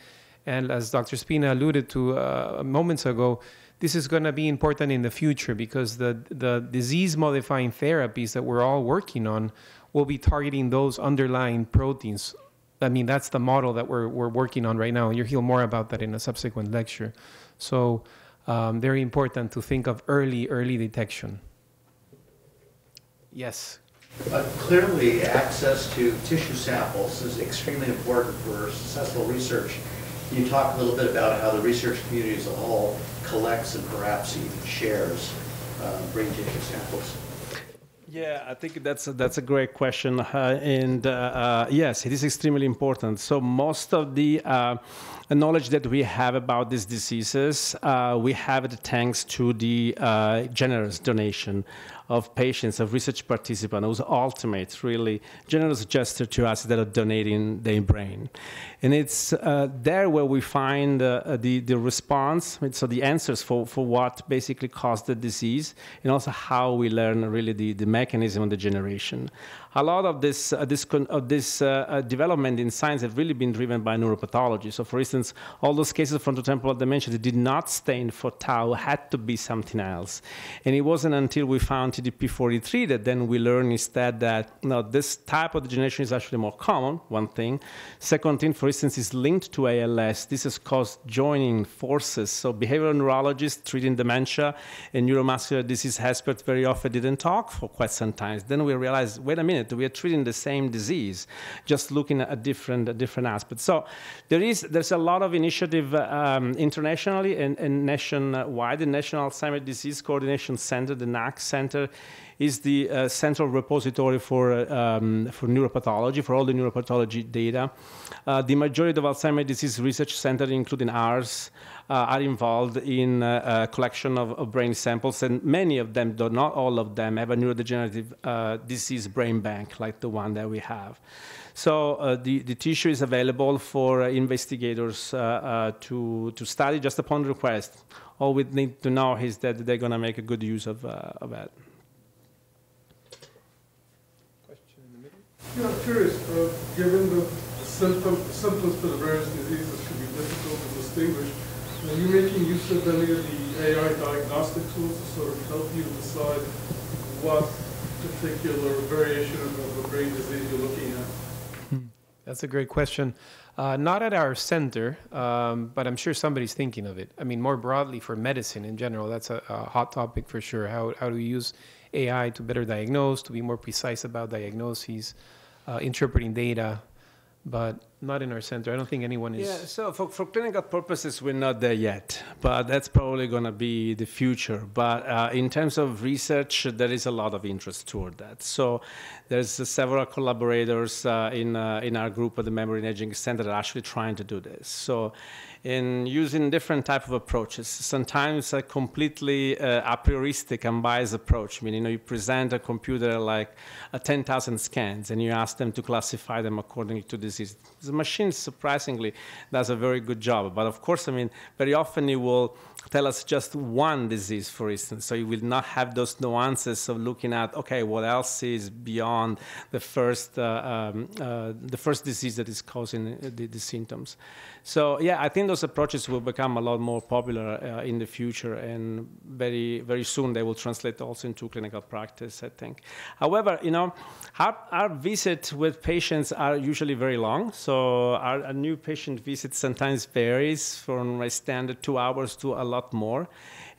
And as Dr. Spina alluded to uh, moments ago, this is going to be important in the future because the, the disease modifying therapies that we're all working on will be targeting those underlying proteins. I mean, that's the model that we're, we're working on right now. You'll hear more about that in a subsequent lecture. So, um, very important to think of early, early detection. Yes. Uh, clearly, access to tissue samples is extremely important for successful research. Can you talk a little bit about how the research community as a whole collects and perhaps even shares uh, brain tissue samples? Yeah, I think that's a, that's a great question, uh, and uh, uh, yes, it is extremely important. So most of the uh, knowledge that we have about these diseases, uh, we have it thanks to the uh, generous donation of patients, of research participants, whose ultimate, really generous gesture to us that are donating their brain. And it's uh, there where we find uh, the, the response, so the answers for, for what basically caused the disease, and also how we learn really the, the mechanism of the generation a lot of this, uh, this, of this uh, uh, development in science have really been driven by neuropathology. So, for instance, all those cases of frontotemporal dementia that did not stain for tau had to be something else. And it wasn't until we found TDP43 that then we learned instead that no, this type of degeneration is actually more common, one thing. Second thing, for instance, is linked to ALS. This has caused joining forces. So, behavioral neurologists treating dementia and neuromuscular disease experts very often didn't talk for quite some time. Then we realized, wait a minute, We are treating the same disease, just looking at different different aspects. So there is there's a lot of initiative um, internationally and, and nationwide. The National Alzheimer's Disease Coordination Center, the NACC Center, is the uh, central repository for, um, for neuropathology, for all the neuropathology data. Uh, the majority of Alzheimer's disease research centers, including ours, are involved in uh, collection of, of, brain samples, and many of them, though not all of them, have a neurodegenerative uh, disease brain bank like the one that we have. So uh, the, the tissue is available for uh, investigators uh, to, to study just upon request. All we need to know is that they're going to make a good use of, of it. Yeah, I'm curious, uh, given the symptom, symptoms for the various diseases can be difficult to distinguish, are you making use of any of the AI diagnostic tools to sort of help you decide what particular variation of a brain disease you're looking at? Hmm. That's a great question. Uh, not at our center, um, but I'm sure somebody's thinking of it. I mean, more broadly for medicine in general, that's a, a, hot topic for sure. How, how do we use AI to better diagnose, to be more precise about diagnoses? uh, interpreting data, but not in our center. I don't think anyone is. Yeah, so for, for clinical purposes, we're not there yet, but that's probably going to be the future. But uh, in terms of research, there is a lot of interest toward that. So there's uh, several collaborators uh, in, uh, in our group at the Memory and Aging Center that are actually trying to do this. So in using different type of approaches. Sometimes a completely uh, a prioristic and biased approach, meaning you, know, you present a computer like a 10,000 scans and you ask them to classify them according to disease. The machine surprisingly does a very good job, but of course, I mean, very often it will tell us just one disease, for instance. So you will not have those nuances of looking at, okay, what else is beyond the first, uh, um, uh, the first disease that is causing the, the symptoms. So yeah, I think those approaches will become a lot more popular uh, in the future, and very very soon they will translate also into clinical practice. I think. However, you know, our, our visits with patients are usually very long. So our, new patient visit sometimes varies from a standard two hours to a lot more.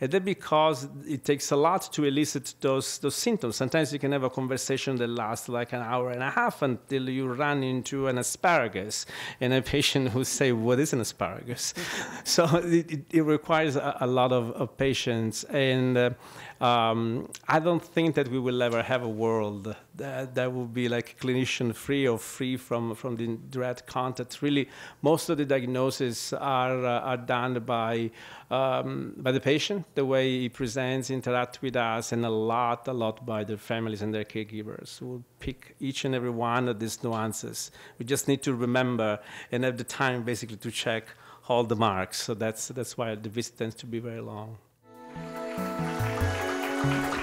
And that because it takes a lot to elicit those, those symptoms. Sometimes you can have a conversation that lasts like an hour and a half until you run into an asparagus and a patient who say, what is an asparagus? so it, it, requires a, a lot of, of, patience. And uh, um, I don't think that we will ever have a world that, that will be like clinician free or free from, from the direct contact. Really, most of the diagnoses are, uh, are done by, um, by the patient, the way he presents, interacts with us, and a lot, a lot by their families and their caregivers. We'll pick each and every one of these nuances. We just need to remember and have the time basically to check all the marks. So that's, that's why the visit tends to be very long. Thank you.